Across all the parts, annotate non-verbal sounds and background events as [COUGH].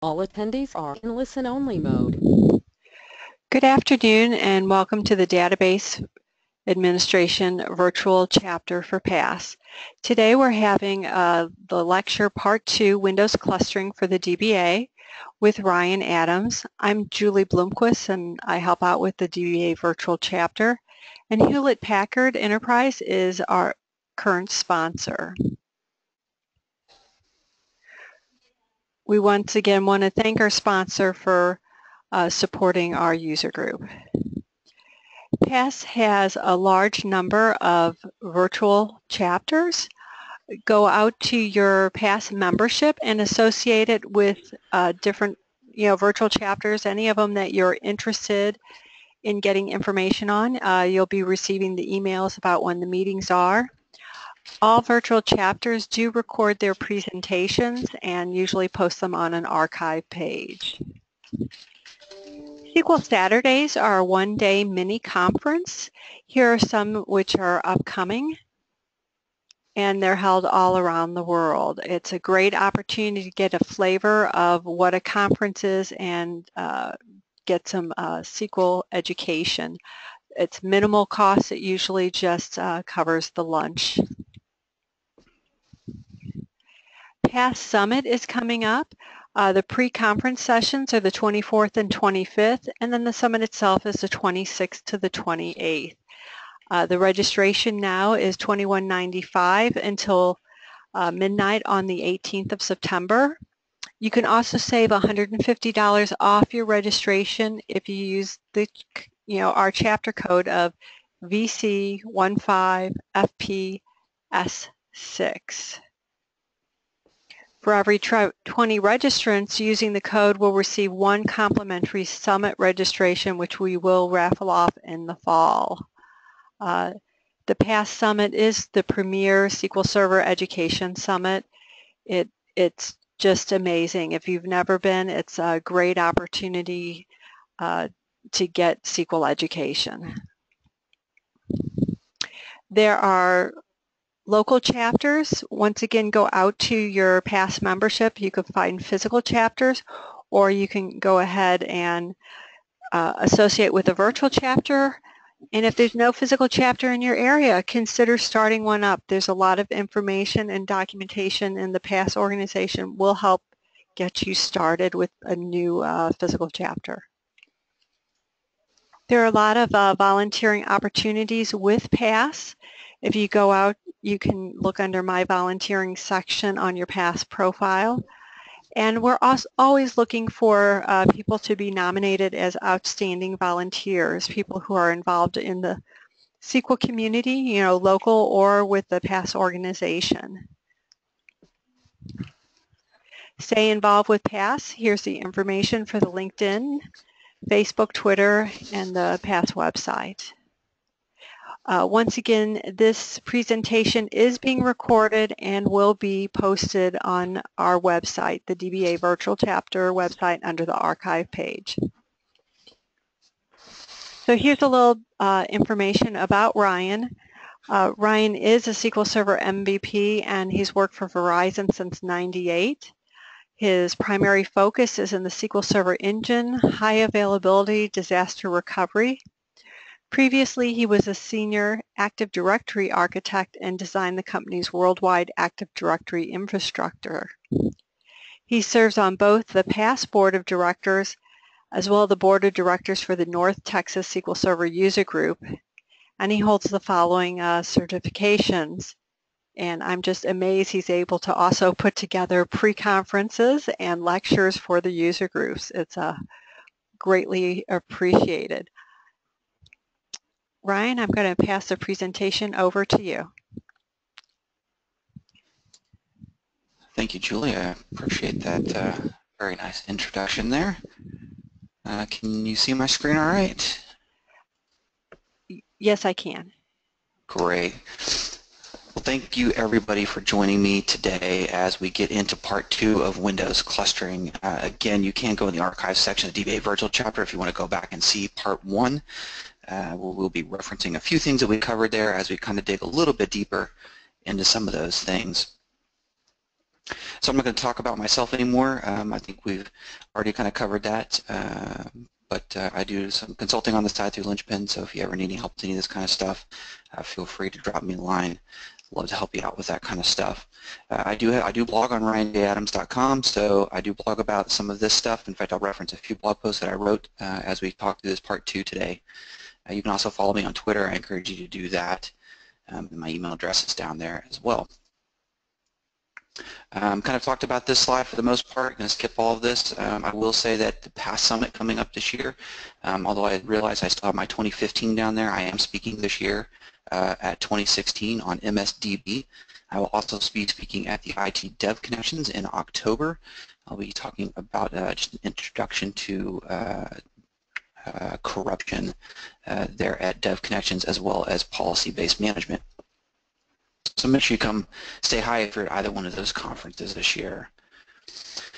All attendees are in listen-only mode. Good afternoon and welcome to the Database Administration Virtual Chapter for PASS. Today we're having uh, the lecture Part 2, Windows Clustering for the DBA with Ryan Adams. I'm Julie Blomquist and I help out with the DBA Virtual Chapter. And Hewlett Packard Enterprise is our current sponsor. We once again want to thank our sponsor for uh, supporting our user group. PASS has a large number of virtual chapters. Go out to your PASS membership and associate it with uh, different you know, virtual chapters, any of them that you're interested in getting information on. Uh, you'll be receiving the emails about when the meetings are. All virtual chapters do record their presentations and usually post them on an archive page. SQL Saturdays are a one-day mini conference. Here are some which are upcoming and they're held all around the world. It's a great opportunity to get a flavor of what a conference is and uh, get some uh, SQL education. It's minimal cost. It usually just uh, covers the lunch. PASS Summit is coming up. Uh, the pre-conference sessions are the 24th and 25th, and then the summit itself is the 26th to the 28th. Uh, the registration now is $21.95 until uh, midnight on the 18th of September. You can also save $150 off your registration if you use the, you know, our chapter code of VC15FPS6. For every 20 registrants using the code will receive one complimentary summit registration which we will raffle off in the fall. Uh, the PASS Summit is the premier SQL Server Education Summit. It, it's just amazing. If you've never been, it's a great opportunity uh, to get SQL education. There are Local chapters, once again, go out to your PASS membership. You can find physical chapters or you can go ahead and uh, associate with a virtual chapter. And if there's no physical chapter in your area, consider starting one up. There's a lot of information and documentation in the PASS organization will help get you started with a new uh, physical chapter. There are a lot of uh, volunteering opportunities with PASS. If you go out, you can look under my volunteering section on your PASS profile. And we're always looking for uh, people to be nominated as outstanding volunteers, people who are involved in the SQL community, you know, local or with the PASS organization. Stay involved with PASS. Here's the information for the LinkedIn, Facebook, Twitter, and the PASS website. Uh, once again, this presentation is being recorded and will be posted on our website, the DBA Virtual Chapter website under the archive page. So here's a little uh, information about Ryan. Uh, Ryan is a SQL Server MVP and he's worked for Verizon since 98. His primary focus is in the SQL Server engine, high availability, disaster recovery, Previously, he was a senior Active Directory architect and designed the company's worldwide Active Directory infrastructure. He serves on both the PASS Board of Directors as well as the Board of Directors for the North Texas SQL Server User Group, and he holds the following uh, certifications. And I'm just amazed he's able to also put together pre-conferences and lectures for the user groups. It's uh, greatly appreciated. Ryan, I'm going to pass the presentation over to you. Thank you, Julie. I appreciate that uh, very nice introduction there. Uh, can you see my screen all right? Yes, I can. Great. Well, thank you everybody for joining me today as we get into part two of Windows clustering. Uh, again, you can go in the archive section of the DBA Virtual Chapter if you want to go back and see part one. Uh, we'll, be referencing a few things that we covered there as we kind of dig a little bit deeper into some of those things. So I'm not going to talk about myself anymore. Um, I think we've already kind of covered that. Uh, but uh, I do some consulting on the side through Linchpin, so if you ever need any help with any of this kind of stuff, uh, feel free to drop me a line. Love to help you out with that kind of stuff. Uh, I do I do blog on ryanjadams.com, so I do blog about some of this stuff. In fact, I'll reference a few blog posts that I wrote uh, as we talk through this part two today. Uh, you can also follow me on Twitter. I encourage you to do that. Um, my email address is down there as well. Um, kind of talked about this slide for the most part. I'm going to skip all of this. Um, I will say that the PASS Summit coming up this year, um, although I realize I still have my 2015 down there, I am speaking this year uh, at 2016 on MSDB. I will also be speaking at the IT Dev Connections in October. I'll be talking about uh, just an introduction to uh corruption uh, there at Dev Connections as well as policy-based management. So make sure you come say hi if you're at either one of those conferences this year.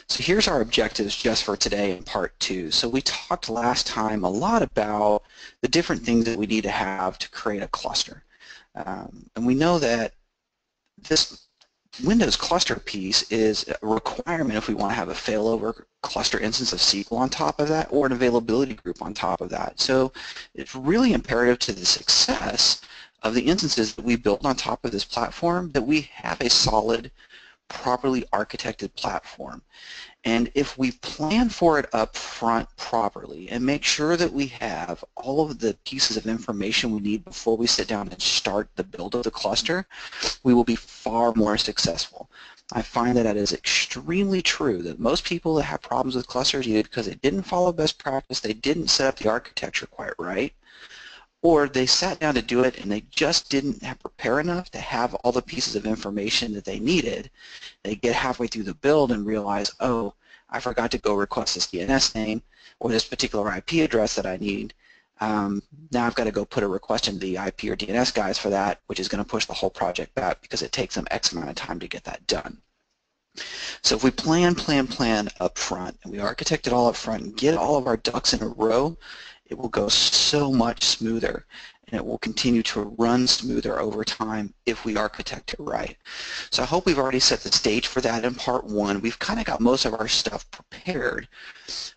So here's our objectives just for today in part two. So we talked last time a lot about the different things that we need to have to create a cluster. Um, and we know that this Windows cluster piece is a requirement if we want to have a failover cluster instance of SQL on top of that or an availability group on top of that. So it's really imperative to the success of the instances that we built on top of this platform that we have a solid, properly architected platform. And if we plan for it up front properly and make sure that we have all of the pieces of information we need before we sit down and start the build of the cluster, we will be far more successful. I find that that is extremely true, that most people that have problems with clusters either because they didn't follow best practice, they didn't set up the architecture quite right, or they sat down to do it and they just didn't prepare enough to have all the pieces of information that they needed. They get halfway through the build and realize, oh, I forgot to go request this DNS name or this particular IP address that I need. Um, now I've got to go put a request into the IP or DNS guys for that, which is going to push the whole project back because it takes them X amount of time to get that done. So if we plan, plan, plan up front, and we architect it all up front and get all of our ducks in a row, it will go so much smoother and it will continue to run smoother over time if we architect it right. So I hope we've already set the stage for that in part one. We've kind of got most of our stuff prepared.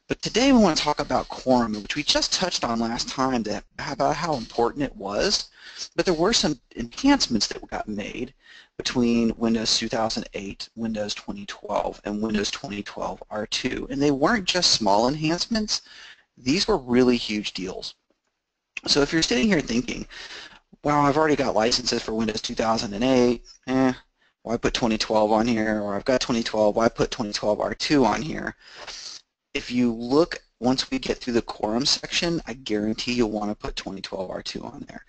But today we want to talk about quorum, which we just touched on last time that, about how important it was. But there were some enhancements that got made between Windows 2008, Windows 2012, and Windows 2012 R2. And they weren't just small enhancements, these were really huge deals. So if you're sitting here thinking, well, I've already got licenses for Windows 2008, eh, why put 2012 on here? Or I've got 2012, why put 2012 R2 on here? If you look, once we get through the quorum section, I guarantee you'll want to put 2012 R2 on there.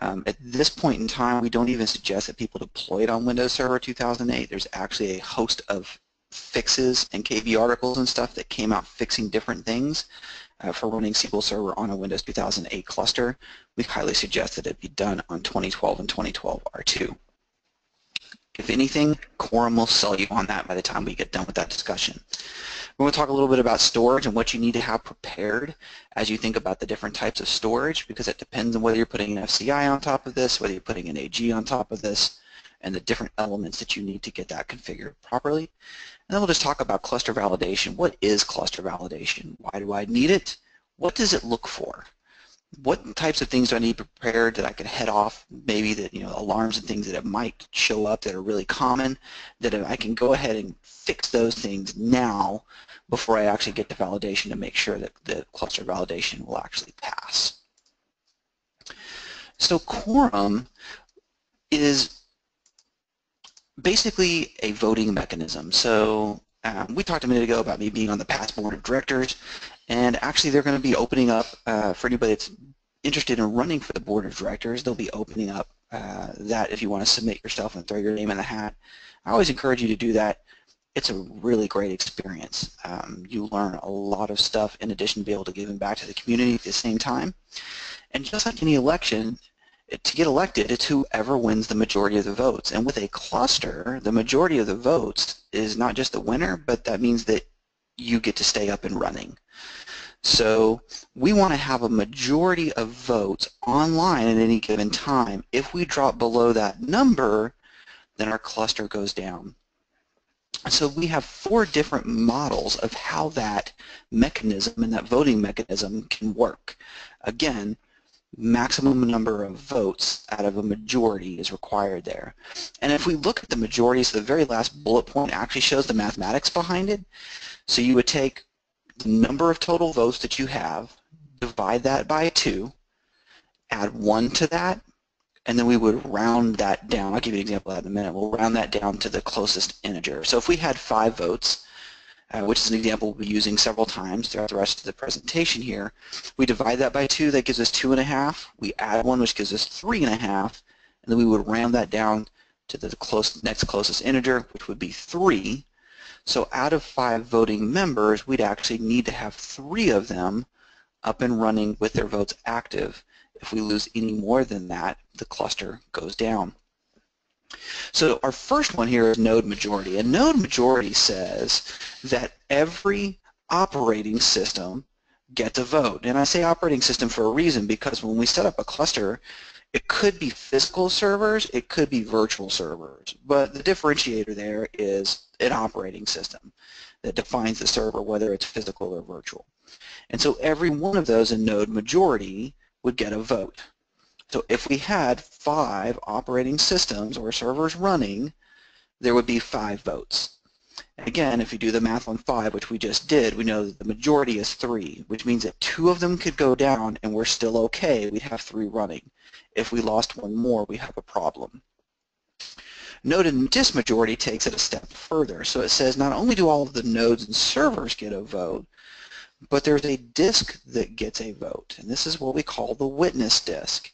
Um, at this point in time, we don't even suggest that people deploy it on Windows Server 2008. There's actually a host of fixes and KB articles and stuff that came out fixing different things uh, for running SQL Server on a Windows 2008 cluster, we highly suggest that it be done on 2012 and 2012 R2. If anything, Quorum will sell you on that by the time we get done with that discussion. We're going to talk a little bit about storage and what you need to have prepared as you think about the different types of storage because it depends on whether you're putting an FCI on top of this, whether you're putting an AG on top of this, and the different elements that you need to get that configured properly. And then we'll just talk about cluster validation. What is cluster validation? Why do I need it? What does it look for? What types of things do I need prepared that I can head off? Maybe that, you know, alarms and things that might show up that are really common, that I can go ahead and fix those things now before I actually get to validation to make sure that the cluster validation will actually pass. So quorum is basically a voting mechanism. So um, we talked a minute ago about me being on the PASS board of directors, and actually they're going to be opening up uh, for anybody that's interested in running for the board of directors. They'll be opening up uh, that if you want to submit yourself and throw your name in the hat. I always encourage you to do that. It's a really great experience. Um, you learn a lot of stuff in addition to be able to give them back to the community at the same time. And just like any election, to get elected, it's whoever wins the majority of the votes. And with a cluster, the majority of the votes is not just the winner, but that means that you get to stay up and running. So we want to have a majority of votes online at any given time. If we drop below that number, then our cluster goes down. So we have four different models of how that mechanism and that voting mechanism can work. Again, maximum number of votes out of a majority is required there. And if we look at the majority, so the very last bullet point actually shows the mathematics behind it. So you would take the number of total votes that you have, divide that by 2, add 1 to that, and then we would round that down. I'll give you an example of that in a minute. We'll round that down to the closest integer. So if we had 5 votes, uh, which is an example we'll be using several times throughout the rest of the presentation here. We divide that by 2, that gives us 2.5. We add 1, which gives us 3.5, and then we would round that down to the close, next closest integer, which would be 3. So out of 5 voting members, we'd actually need to have 3 of them up and running with their votes active. If we lose any more than that, the cluster goes down. So our first one here is node majority. And node majority says that every operating system gets a vote. And I say operating system for a reason because when we set up a cluster, it could be physical servers, it could be virtual servers. But the differentiator there is an operating system that defines the server, whether it's physical or virtual. And so every one of those in node majority would get a vote. So if we had five operating systems or servers running, there would be five votes. Again, if you do the math on five, which we just did, we know that the majority is three, which means that two of them could go down and we're still okay. We'd have three running. If we lost one more, we have a problem. Node and disk majority takes it a step further. So it says not only do all of the nodes and servers get a vote, but there's a disk that gets a vote. And this is what we call the witness disk.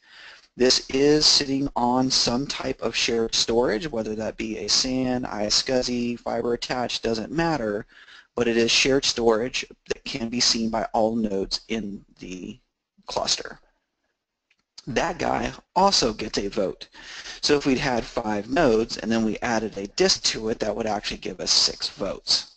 This is sitting on some type of shared storage, whether that be a SAN, iSCSI, fiber attached, doesn't matter, but it is shared storage that can be seen by all nodes in the cluster. That guy also gets a vote. So if we'd had five nodes and then we added a disk to it, that would actually give us six votes.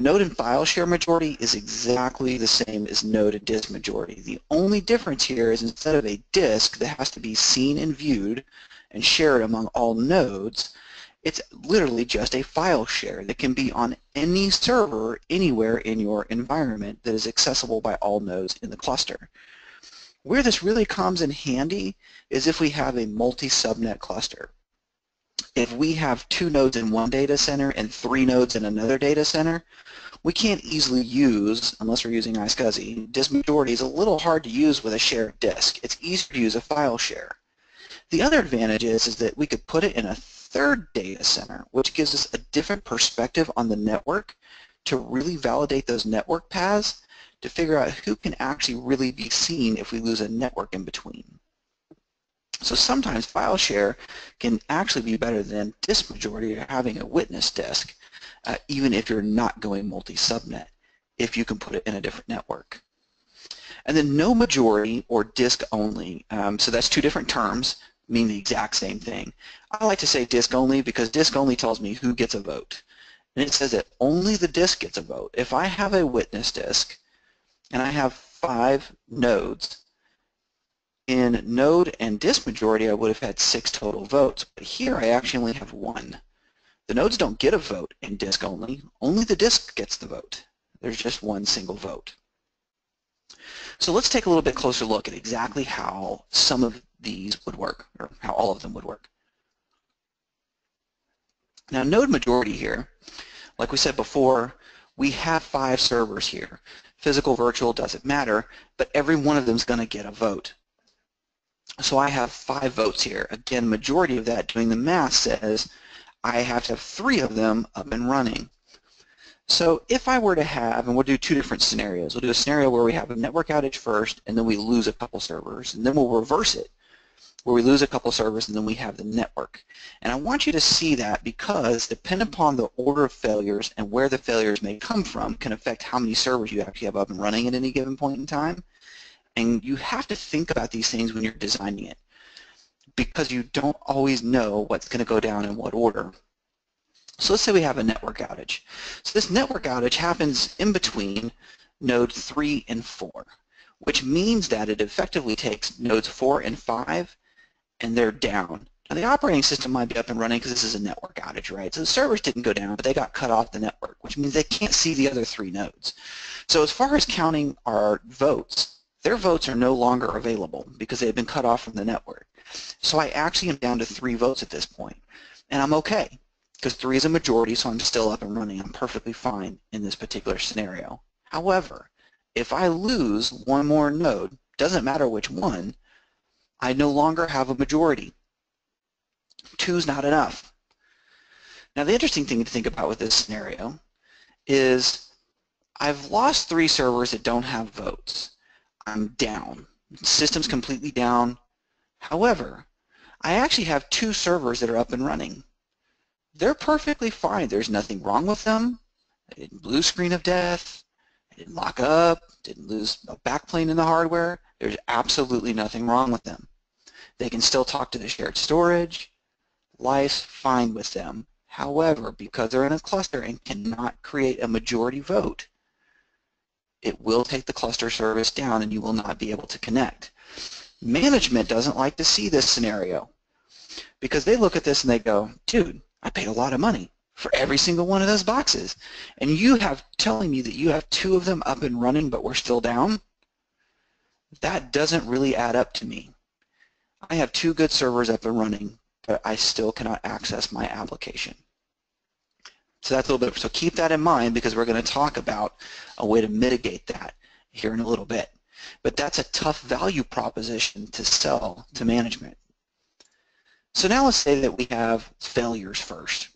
Node and file share majority is exactly the same as node and disk majority. The only difference here is instead of a disk that has to be seen and viewed and shared among all nodes, it's literally just a file share that can be on any server anywhere in your environment that is accessible by all nodes in the cluster. Where this really comes in handy is if we have a multi-subnet cluster. If we have two nodes in one data center and three nodes in another data center, we can't easily use, unless we're using iSCSI, disk majority is a little hard to use with a shared disk. It's easier to use a file share. The other advantage is, is that we could put it in a third data center, which gives us a different perspective on the network to really validate those network paths to figure out who can actually really be seen if we lose a network in between. So sometimes file share can actually be better than disk majority or having a witness disk uh, even if you're not going multi-subnet, if you can put it in a different network. And then no majority or disk only. Um, so that's two different terms, mean the exact same thing. I like to say disk only because disk only tells me who gets a vote. And it says that only the disk gets a vote. If I have a witness disk and I have five nodes, in node and disk majority I would have had six total votes, but here I actually only have one. The nodes don't get a vote in disk only. Only the disk gets the vote. There's just one single vote. So let's take a little bit closer look at exactly how some of these would work, or how all of them would work. Now node majority here, like we said before, we have five servers here. Physical, virtual, doesn't matter, but every one of them is going to get a vote. So I have five votes here. Again, majority of that doing the math says I have to have three of them up and running. So if I were to have, and we'll do two different scenarios. We'll do a scenario where we have a network outage first, and then we lose a couple servers, and then we'll reverse it, where we lose a couple servers, and then we have the network. And I want you to see that because depending upon the order of failures and where the failures may come from can affect how many servers you actually have up and running at any given point in time. And you have to think about these things when you're designing it because you don't always know what's going to go down in what order. So let's say we have a network outage. So this network outage happens in between node 3 and 4, which means that it effectively takes nodes 4 and 5 and they're down Now the operating system might be up and running because this is a network outage, right? So the servers didn't go down, but they got cut off the network, which means they can't see the other three nodes. So as far as counting our votes, their votes are no longer available because they've been cut off from the network. So I actually am down to three votes at this point, and I'm okay because three is a majority, so I'm still up and running. I'm perfectly fine in this particular scenario. However, if I lose one more node, doesn't matter which one, I no longer have a majority. Two's not enough. Now the interesting thing to think about with this scenario is I've lost three servers that don't have votes. I'm down. System's completely down. However, I actually have two servers that are up and running. They're perfectly fine. There's nothing wrong with them. I didn't blue screen of death. I didn't lock up. Didn't lose a backplane in the hardware. There's absolutely nothing wrong with them. They can still talk to the shared storage. Life's fine with them. However, because they're in a cluster and cannot create a majority vote, it will take the cluster service down and you will not be able to connect. Management doesn't like to see this scenario because they look at this and they go, dude, I paid a lot of money for every single one of those boxes. And you have telling me that you have two of them up and running but we're still down? That doesn't really add up to me. I have two good servers up and running, but I still cannot access my application. So that's a little bit, so keep that in mind because we're going to talk about a way to mitigate that here in a little bit. But that's a tough value proposition to sell to management. So now let's say that we have failures first.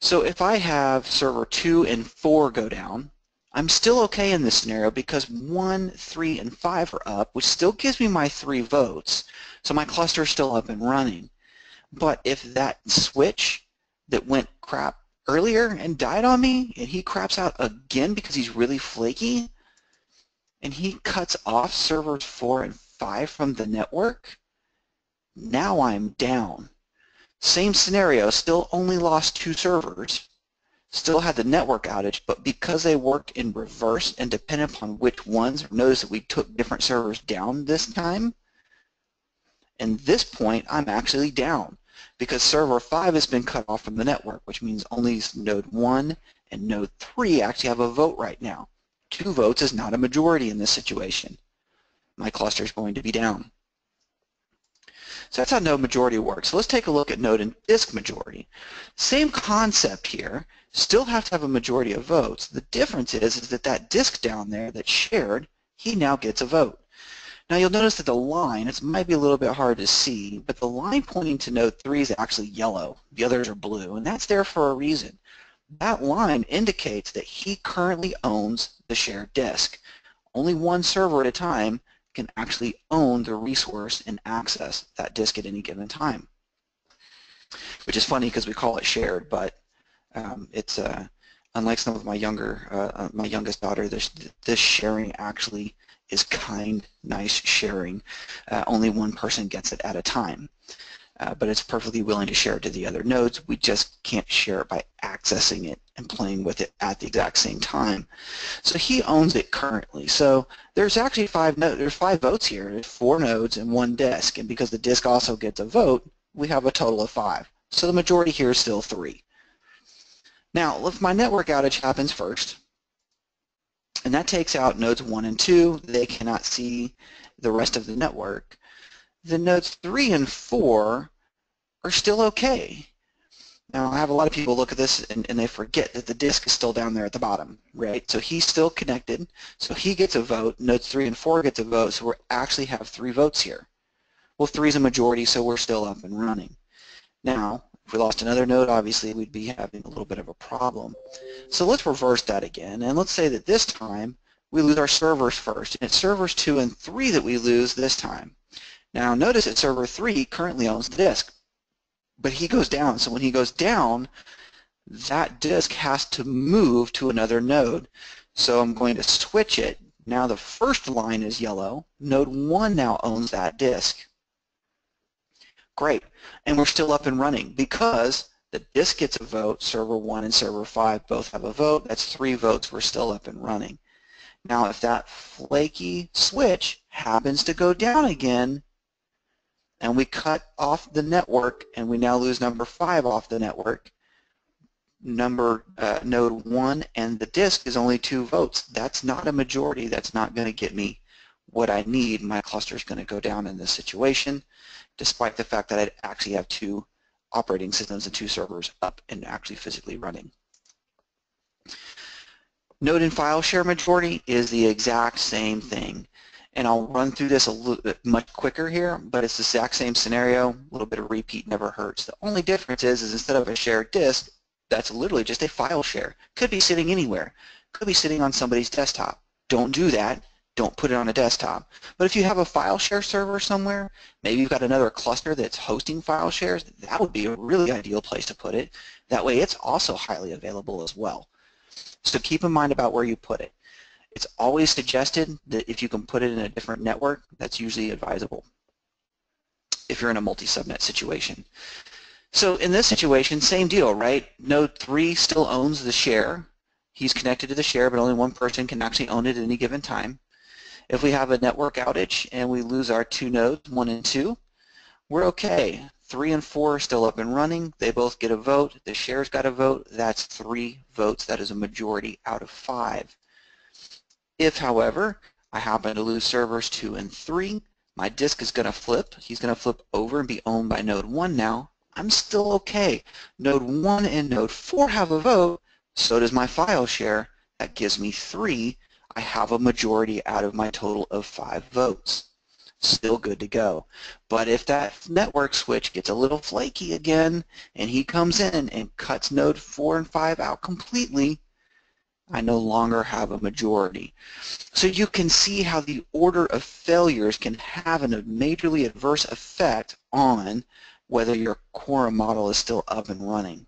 So if I have server 2 and 4 go down, I'm still okay in this scenario because 1, 3, and 5 are up, which still gives me my 3 votes, so my cluster is still up and running. But if that switch that went crap earlier and died on me, and he craps out again because he's really flaky, and he cuts off servers 4 and 5 from the network, now I'm down. Same scenario, still only lost two servers, still had the network outage, but because they worked in reverse and dependent upon which ones, notice that we took different servers down this time, and this point I'm actually down because server 5 has been cut off from the network, which means only node 1 and node 3 actually have a vote right now. Two votes is not a majority in this situation. My cluster is going to be down. So that's how node majority works. So let's take a look at node and disk majority. Same concept here, still have to have a majority of votes. The difference is, is that that disk down there that's shared, he now gets a vote. Now you'll notice that the line, it might be a little bit hard to see, but the line pointing to node 3 is actually yellow. The others are blue, and that's there for a reason. That line indicates that he currently owns the shared disk. Only one server at a time can actually own the resource and access that disk at any given time. Which is funny because we call it shared, but um, it's uh, unlike some of my younger, uh, uh my youngest daughter, this, this sharing actually is kind, nice sharing. Uh, only one person gets it at a time. Uh, but it's perfectly willing to share it to the other nodes. We just can't share it by accessing it and playing with it at the exact same time. So he owns it currently. So there's actually five no there's five votes here. There's four nodes and one disk. And because the disk also gets a vote, we have a total of five. So the majority here is still three. Now, if my network outage happens first, and that takes out nodes 1 and 2. They cannot see the rest of the network. The nodes 3 and 4 are still okay. Now, I have a lot of people look at this and, and, they forget that the disk is still down there at the bottom, right? So he's still connected, so he gets a vote. Nodes 3 and 4 gets a vote, so we actually have three votes here. Well, 3 is a majority, so we're still up and running. Now, if we lost another node, obviously we'd be having a little bit of a problem. So let's reverse that again, and let's say that this time we lose our servers first, and it's servers 2 and 3 that we lose this time. Now notice that server 3 currently owns the disk, but he goes down, so when he goes down, that disk has to move to another node. So I'm going to switch it. Now the first line is yellow. Node 1 now owns that disk. Great. And we're still up and running because the disk gets a vote, server 1 and server 5 both have a vote. That's three votes. We're still up and running. Now, if that flaky switch happens to go down again, and we cut off the network and we now lose number 5 off the network, number uh, node 1 and the disk is only 2 votes. That's not a majority. That's not going to get me what I need. My cluster is going to go down in this situation despite the fact that I actually have two operating systems and two servers up and actually physically running. Node and file share majority is the exact same thing. And I'll run through this a little bit much quicker here, but it's the exact same scenario. A little bit of repeat never hurts. The only difference is, is instead of a shared disk, that's literally just a file share. Could be sitting anywhere. Could be sitting on somebody's desktop. Don't do that. Don't put it on a desktop. But if you have a file share server somewhere, maybe you've got another cluster that's hosting file shares, that would be a really ideal place to put it. That way it's also highly available as well. So keep in mind about where you put it. It's always suggested that if you can put it in a different network, that's usually advisable if you're in a multi-subnet situation. So in this situation, same deal, right? Node 3 still owns the share. He's connected to the share, but only one person can actually own it at any given time. If we have a network outage and we lose our two nodes, 1 and 2, we're okay. 3 and 4 are still up and running. They both get a vote. The share's got a vote. That's 3 votes. That is a majority out of 5. If, however, I happen to lose servers 2 and 3, my disk is going to flip. He's going to flip over and be owned by node 1 now. I'm still okay. Node 1 and node 4 have a vote, so does my file share. That gives me 3. I have a majority out of my total of 5 votes. Still good to go. But if that network switch gets a little flaky again and he comes in and cuts node 4 and 5 out completely, I no longer have a majority. So you can see how the order of failures can have a majorly adverse effect on whether your quorum model is still up and running.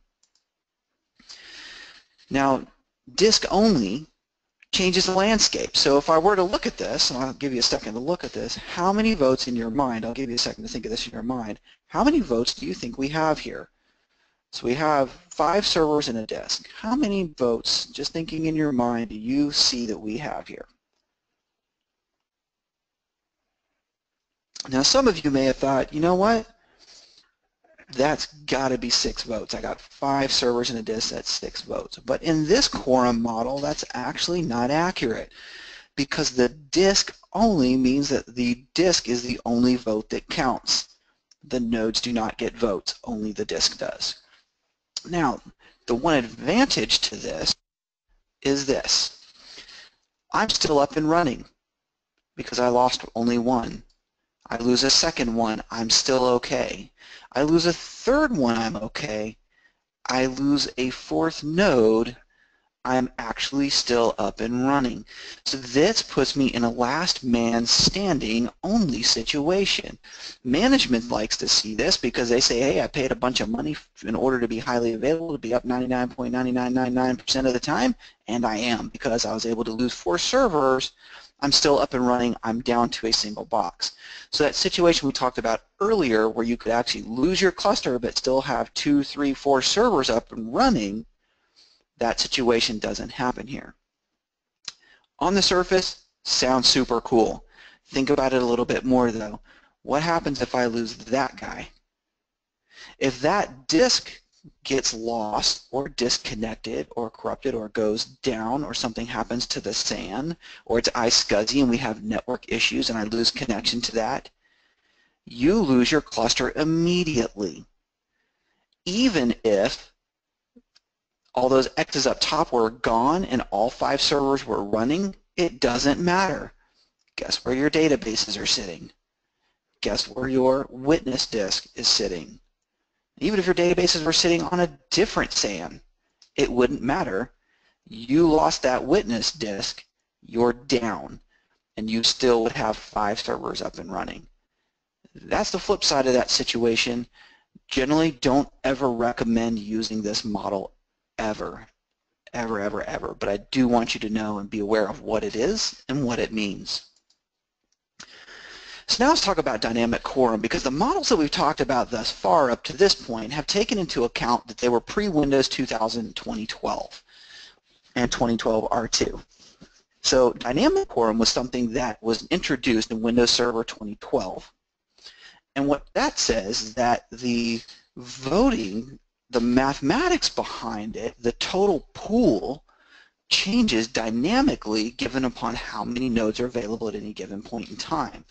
Now, disk only changes the landscape. So if I were to look at this, and I'll give you a second to look at this, how many votes in your mind, I'll give you a second to think of this in your mind, how many votes do you think we have here? So we have five servers and a disk. How many votes, just thinking in your mind, do you see that we have here? Now some of you may have thought, you know what? That's got to be six votes. I got five servers and a disk, that's six votes. But in this quorum model, that's actually not accurate because the disk only means that the disk is the only vote that counts. The nodes do not get votes, only the disk does. Now, the one advantage to this is this. I'm still up and running because I lost only one. I lose a second one, I'm still okay. I lose a third one, I'm okay. I lose a fourth node, I'm actually still up and running. So this puts me in a last man standing only situation. Management likes to see this because they say, hey, I paid a bunch of money in order to be highly available, to be up 99.9999% of the time, and I am because I was able to lose four servers. I'm still up and running. I'm down to a single box. So that situation we talked about earlier where you could actually lose your cluster but still have two, three, four servers up and running, that situation doesn't happen here. On the surface, sounds super cool. Think about it a little bit more though. What happens if I lose that guy? If that disk gets lost or disconnected or corrupted or goes down or something happens to the SAN or it's iSCSI and we have network issues and I lose connection to that, you lose your cluster immediately. Even if all those X's up top were gone and all five servers were running, it doesn't matter. Guess where your databases are sitting? Guess where your witness disk is sitting? Even if your databases were sitting on a different SAN, it wouldn't matter. You lost that witness disk, you're down, and you still would have five servers up and running. That's the flip side of that situation. Generally, don't ever recommend using this model ever, ever, ever, ever. But I do want you to know and be aware of what it is and what it means. So now let's talk about dynamic quorum because the models that we've talked about thus far up to this point have taken into account that they were pre-Windows 2000 2012 and 2012 R2. So dynamic quorum was something that was introduced in Windows Server 2012 And what that says is that the voting, the mathematics behind it, the total pool changes dynamically given upon how many nodes are available at any given point in time.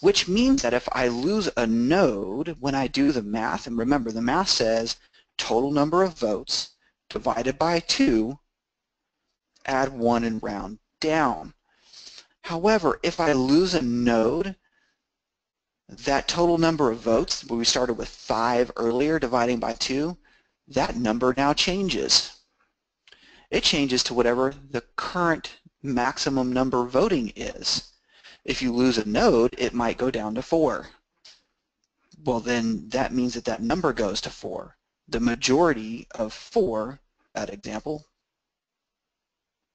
Which means that if I lose a node when I do the math, and remember the math says total number of votes divided by 2, add 1 and round down. However, if I lose a node, that total number of votes, we started with 5 earlier dividing by 2, that number now changes it changes to whatever the current maximum number voting is. If you lose a node, it might go down to 4. Well, then that means that that number goes to 4. The majority of 4, that example,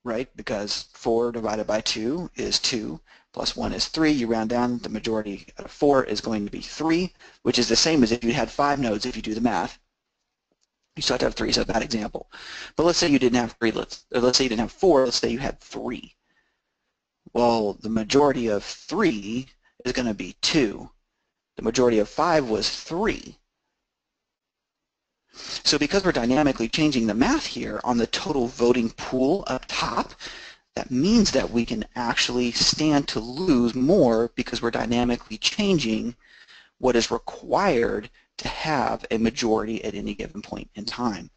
right, because 4 divided by 2 is 2, plus 1 is 3. You round down, the majority of 4 is going to be 3, which is the same as if you had 5 nodes if you do the math. You still have to have three, so bad example. But let's say you didn't have three, let's, let's say you didn't have four, let's say you had three. Well, the majority of three is going to be two. The majority of five was three. So because we're dynamically changing the math here on the total voting pool up top, that means that we can actually stand to lose more because we're dynamically changing what is required to have a majority at any given point in time.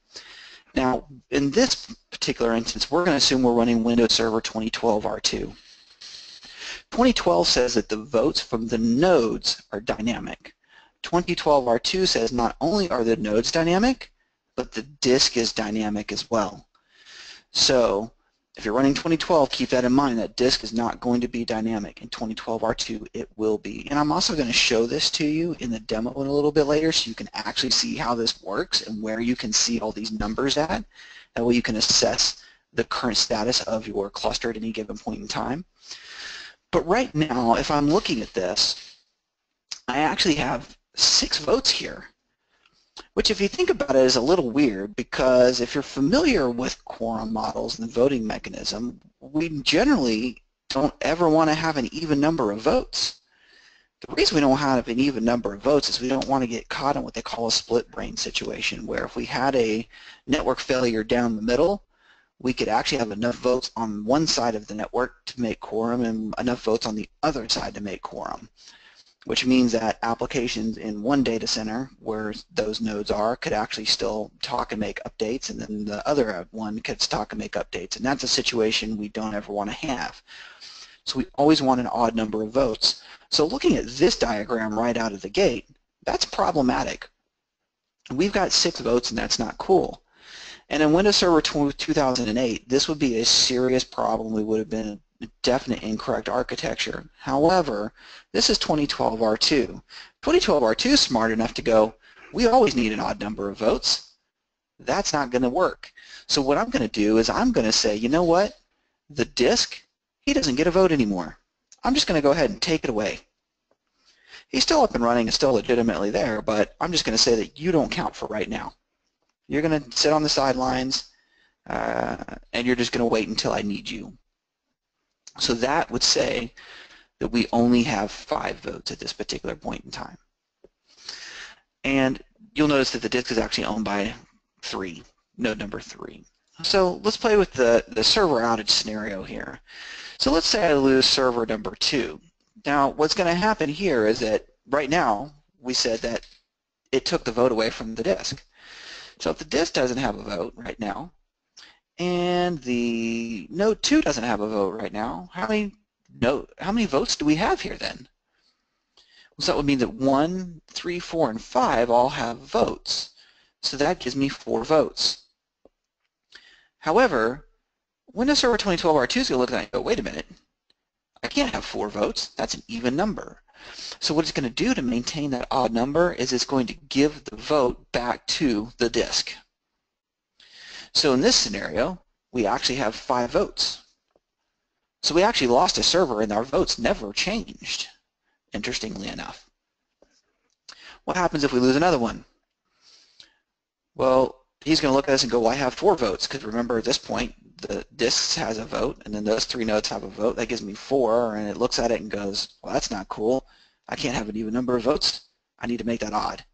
Now, in this particular instance, we're going to assume we're running Windows Server 2012 R2. 2012 says that the votes from the nodes are dynamic. 2012 R2 says not only are the nodes dynamic, but the disk is dynamic as well. So if you're running 2012, keep that in mind. That disk is not going to be dynamic. In 2012 R2, it will be. And I'm also going to show this to you in the demo in a little bit later so you can actually see how this works and where you can see all these numbers at. That way you can assess the current status of your cluster at any given point in time. But right now, if I'm looking at this, I actually have six votes here which if you think about it is a little weird because if you're familiar with quorum models and the voting mechanism, we generally don't ever want to have an even number of votes. The reason we don't have an even number of votes is we don't want to get caught in what they call a split brain situation where if we had a network failure down the middle, we could actually have enough votes on one side of the network to make quorum and enough votes on the other side to make quorum which means that applications in one data center where those nodes are could actually still talk and make updates and then the other one could talk and make updates and that's a situation we don't ever want to have. So we always want an odd number of votes. So looking at this diagram right out of the gate, that's problematic. We've got six votes and that's not cool. And in Windows Server 2008, this would be a serious problem we would have been a definite incorrect architecture. However, this is 2012 R2. 2012 R2 is smart enough to go, we always need an odd number of votes. That's not going to work. So what I'm going to do is I'm going to say, you know what? The disk, he doesn't get a vote anymore. I'm just going to go ahead and take it away. He's still up and running and still legitimately there, but I'm just going to say that you don't count for right now. You're going to sit on the sidelines, uh, and you're just going to wait until I need you. So that would say that we only have five votes at this particular point in time. And you'll notice that the disk is actually owned by three, node number three. So let's play with the, the server outage scenario here. So let's say I lose server number two. Now what's going to happen here is that right now we said that it took the vote away from the disk. So if the disk doesn't have a vote right now, and the node 2 doesn't have a vote right now. How many how many votes do we have here then? Well, so that would mean that 1, 3, 4, and 5 all have votes. So that gives me 4 votes. However, Windows Server 2012 R2 is going to look at that and go, wait a minute, I can't have 4 votes. That's an even number. So what it's going to do to maintain that odd number is it's going to give the vote back to the disk. So in this scenario, we actually have five votes. So we actually lost a server and our votes never changed, interestingly enough. What happens if we lose another one? Well, he's going to look at us and go, well, I have four votes, because remember at this point, the disk has a vote, and then those three nodes have a vote. That gives me four, and it looks at it and goes, well, that's not cool. I can't have an even number of votes. I need to make that odd.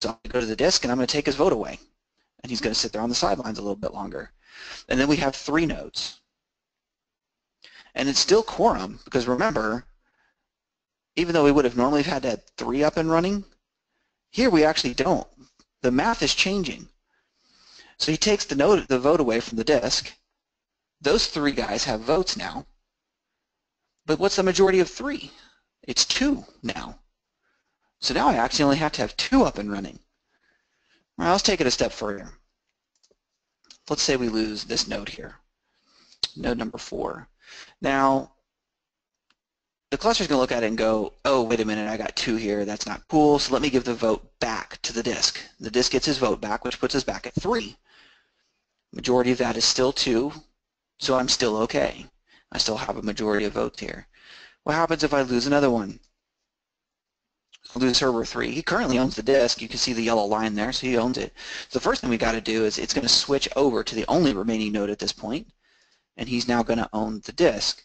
So to go to the disk and I'm going to take his vote away. And he's going to sit there on the sidelines a little bit longer. And then we have three nodes. And it's still quorum because remember, even though we would have normally had to have three up and running, here we actually don't. The math is changing. So he takes the, the vote away from the disk. Those three guys have votes now. But what's the majority of three? It's two now. So now I actually only have to have two up and running. All right, let's take it a step further. Let's say we lose this node here, node number four. Now, the cluster is going to look at it and go, oh, wait a minute, I got two here, that's not cool, so let me give the vote back to the disk. The disk gets his vote back, which puts us back at three. Majority of that is still two, so I'm still okay. I still have a majority of votes here. What happens if I lose another one? I lose server 3. He currently owns the disk. You can see the yellow line there, so he owns it. So the first thing we got to do is it's going to switch over to the only remaining node at this point, and he's now going to own the disk.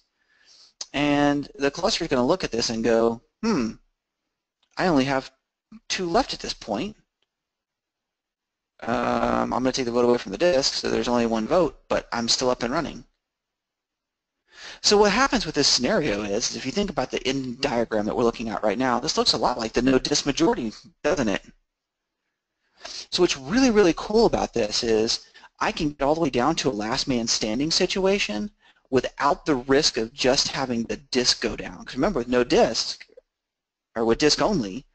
And the cluster is going to look at this and go, hmm, I only have two left at this point. Um, I'm going to take the vote away from the disk, so there's only one vote, but I'm still up and running. So what happens with this scenario is, if you think about the in diagram that we're looking at right now, this looks a lot like the no disk majority, doesn't it? So what's really, really cool about this is I can get all the way down to a last man standing situation without the risk of just having the disk go down. Because remember, with no disk, or with disk only,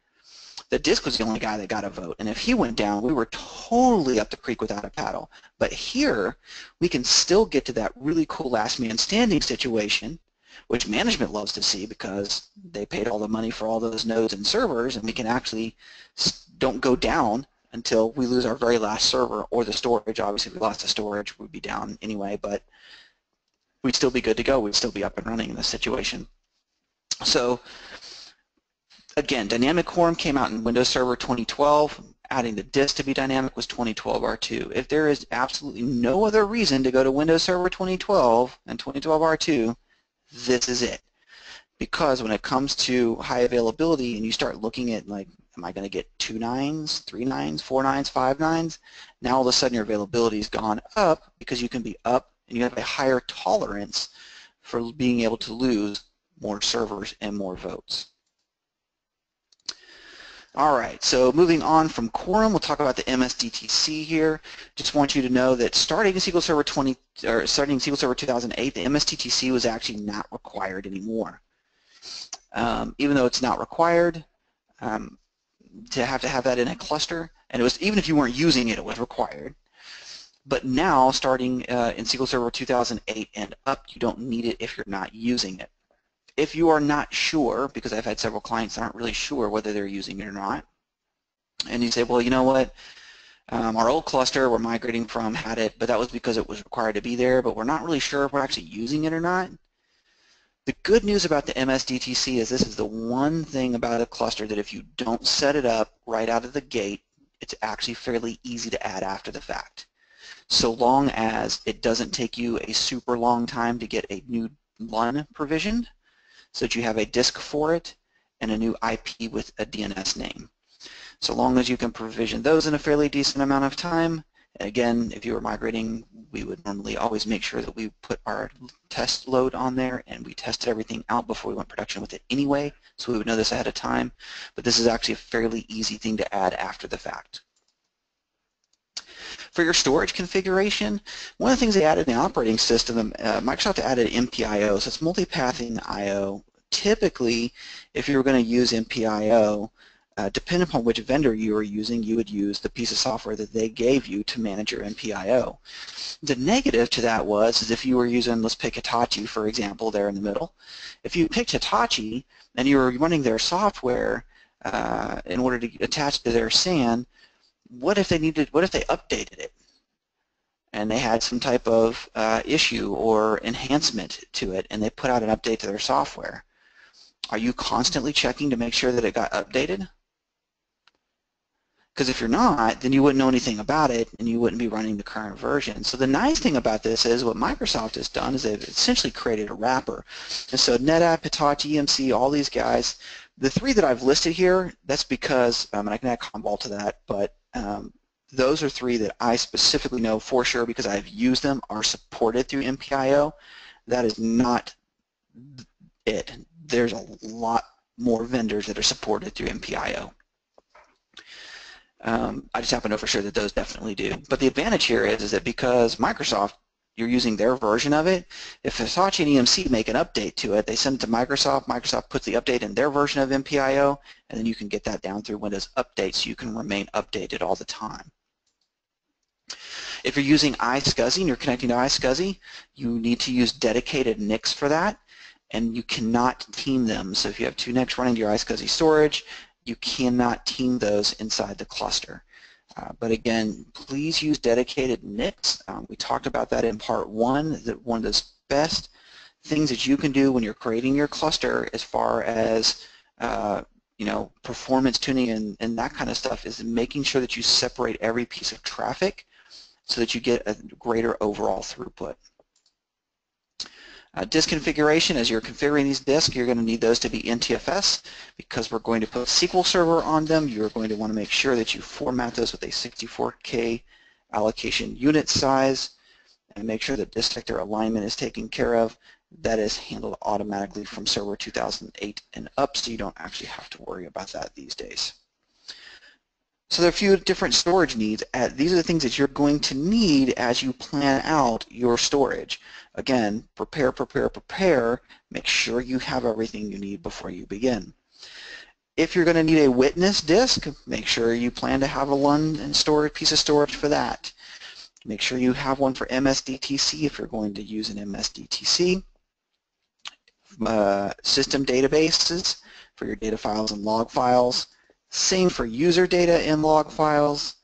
the disk was the only guy that got a vote. And if he went down, we were totally up the creek without a paddle. But here, we can still get to that really cool last man standing situation, which management loves to see because they paid all the money for all those nodes and servers, and we can actually don't go down until we lose our very last server or the storage. Obviously, if we lost the storage, we'd be down anyway, but we'd still be good to go. We'd still be up and running in this situation. So again, dynamic quorum came out in Windows Server 2012. Adding the disk to be dynamic was 2012 R2. If there is absolutely no other reason to go to Windows Server 2012 and 2012 R2, this is it. Because when it comes to high availability and you start looking at like, am I going to get two nines, three nines, four nines, five nines? Now all of a sudden your availability has gone up because you can be up and you have a higher tolerance for being able to lose more servers and more votes. All right, so moving on from Quorum, we'll talk about the MSDTC here. Just want you to know that starting in SQL Server 20 or starting in SQL Server 2008, the MSDTC was actually not required anymore. Um, even though it's not required um, to have to have that in a cluster, and it was even if you weren't using it, it was required. But now, starting uh, in SQL Server 2008 and up, you don't need it if you're not using it if you are not sure, because I've had several clients that aren't really sure whether they're using it or not, and you say, well, you know what, um, our old cluster we're migrating from had it, but that was because it was required to be there, but we're not really sure if we're actually using it or not. The good news about the MSDTC is this is the one thing about a cluster that if you don't set it up right out of the gate, it's actually fairly easy to add after the fact. So long as it doesn't take you a super long time to get a new LUN provisioned, so that you have a disk for it and a new IP with a DNS name. So long as you can provision those in a fairly decent amount of time, again, if you were migrating, we would normally always make sure that we put our test load on there and we tested everything out before we went production with it anyway, so we would know this ahead of time. But this is actually a fairly easy thing to add after the fact. For your storage configuration, one of the things they added in the operating system, uh, Microsoft added MPIO, so it's multipathing I.O. Typically, if you were going to use MPIO, uh, depending upon which vendor you were using, you would use the piece of software that they gave you to manage your MPIO. The negative to that was is if you were using, let's pick Hitachi, for example, there in the middle. If you picked Hitachi and you were running their software uh, in order to attach to their SAN, what if they needed, what if they updated it? and they had some type of uh, issue or enhancement to it and they put out an update to their software. Are you constantly checking to make sure that it got updated? Because if you're not, then you wouldn't know anything about it and you wouldn't be running the current version. So the nice thing about this is what Microsoft has done is they've essentially created a wrapper. And so NetApp, Hitachi, EMC, all these guys, the three that I've listed here, that's because, um, and I can add Commvault to that, but um, those are three that I specifically know for sure because I've used them, are supported through MPIO. That is not it. There's a lot more vendors that are supported through MPIO. Um, I just happen to know for sure that those definitely do. But the advantage here is, is that because Microsoft, you're using their version of it, if Hitachi and EMC make an update to it, they send it to Microsoft, Microsoft puts the update in their version of MPIO, and then you can get that down through Windows Update so you can remain updated all the time. If you're using iSCSI and you're connecting to iSCSI, you need to use dedicated NICs for that, and you cannot team them. So if you have two NICs running to your iSCSI storage, you cannot team those inside the cluster. Uh, but again, please use dedicated NICs. Um, we talked about that in part one, that one of the best things that you can do when you're creating your cluster as far as uh, you know, performance tuning and, and that kind of stuff is making sure that you separate every piece of traffic so that you get a greater overall throughput. Uh, disk configuration, as you're configuring these disks, you're going to need those to be NTFS because we're going to put SQL Server on them. You're going to want to make sure that you format those with a 64K allocation unit size and make sure that disk sector alignment is taken care of. That is handled automatically from Server 2008 and up, so you don't actually have to worry about that these days. So there are a few different storage needs. These are the things that you're going to need as you plan out your storage. Again, prepare, prepare, prepare. Make sure you have everything you need before you begin. If you're going to need a witness disk, make sure you plan to have a one and storage piece of storage for that. Make sure you have one for MSDTC if you're going to use an MSDTC. Uh, system databases for your data files and log files. Same for user data in log files.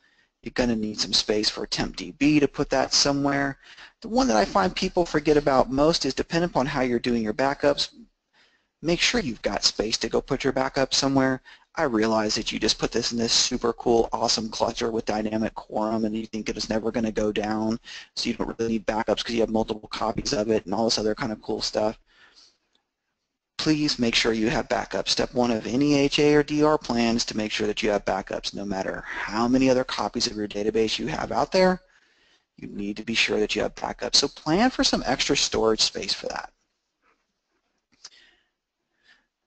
You're going to need some space for TempDB to put that somewhere. The one that I find people forget about most is depending upon how you're doing your backups, make sure you've got space to go put your backup somewhere. I realize that you just put this in this super cool, awesome cluster with dynamic quorum and you think it is never going to go down, so you don't really need backups because you have multiple copies of it and all this other kind of cool stuff. Please make sure you have backups. Step one of any HA or DR plan is to make sure that you have backups no matter how many other copies of your database you have out there you need to be sure that you have backup. So plan for some extra storage space for that.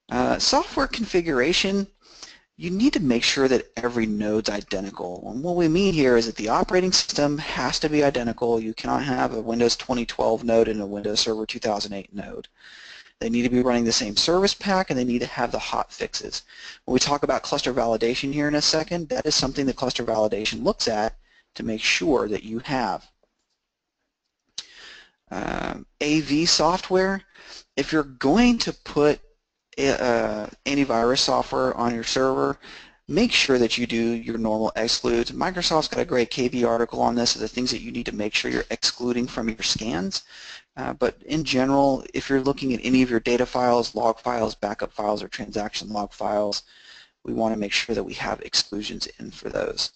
Uh, software configuration, you need to make sure that every node's identical. And what we mean here is that the operating system has to be identical. You cannot have a Windows 2012 node and a Windows Server 2008 node. They need to be running the same service pack and they need to have the hot fixes. When we talk about cluster validation here in a second, that is something that cluster validation looks at to make sure that you have. Um, AV software, if you're going to put uh, antivirus software on your server, make sure that you do your normal excludes. Microsoft's got a great KB article on this of the things that you need to make sure you're excluding from your scans. Uh, but in general, if you're looking at any of your data files, log files, backup files, or transaction log files, we want to make sure that we have exclusions in for those.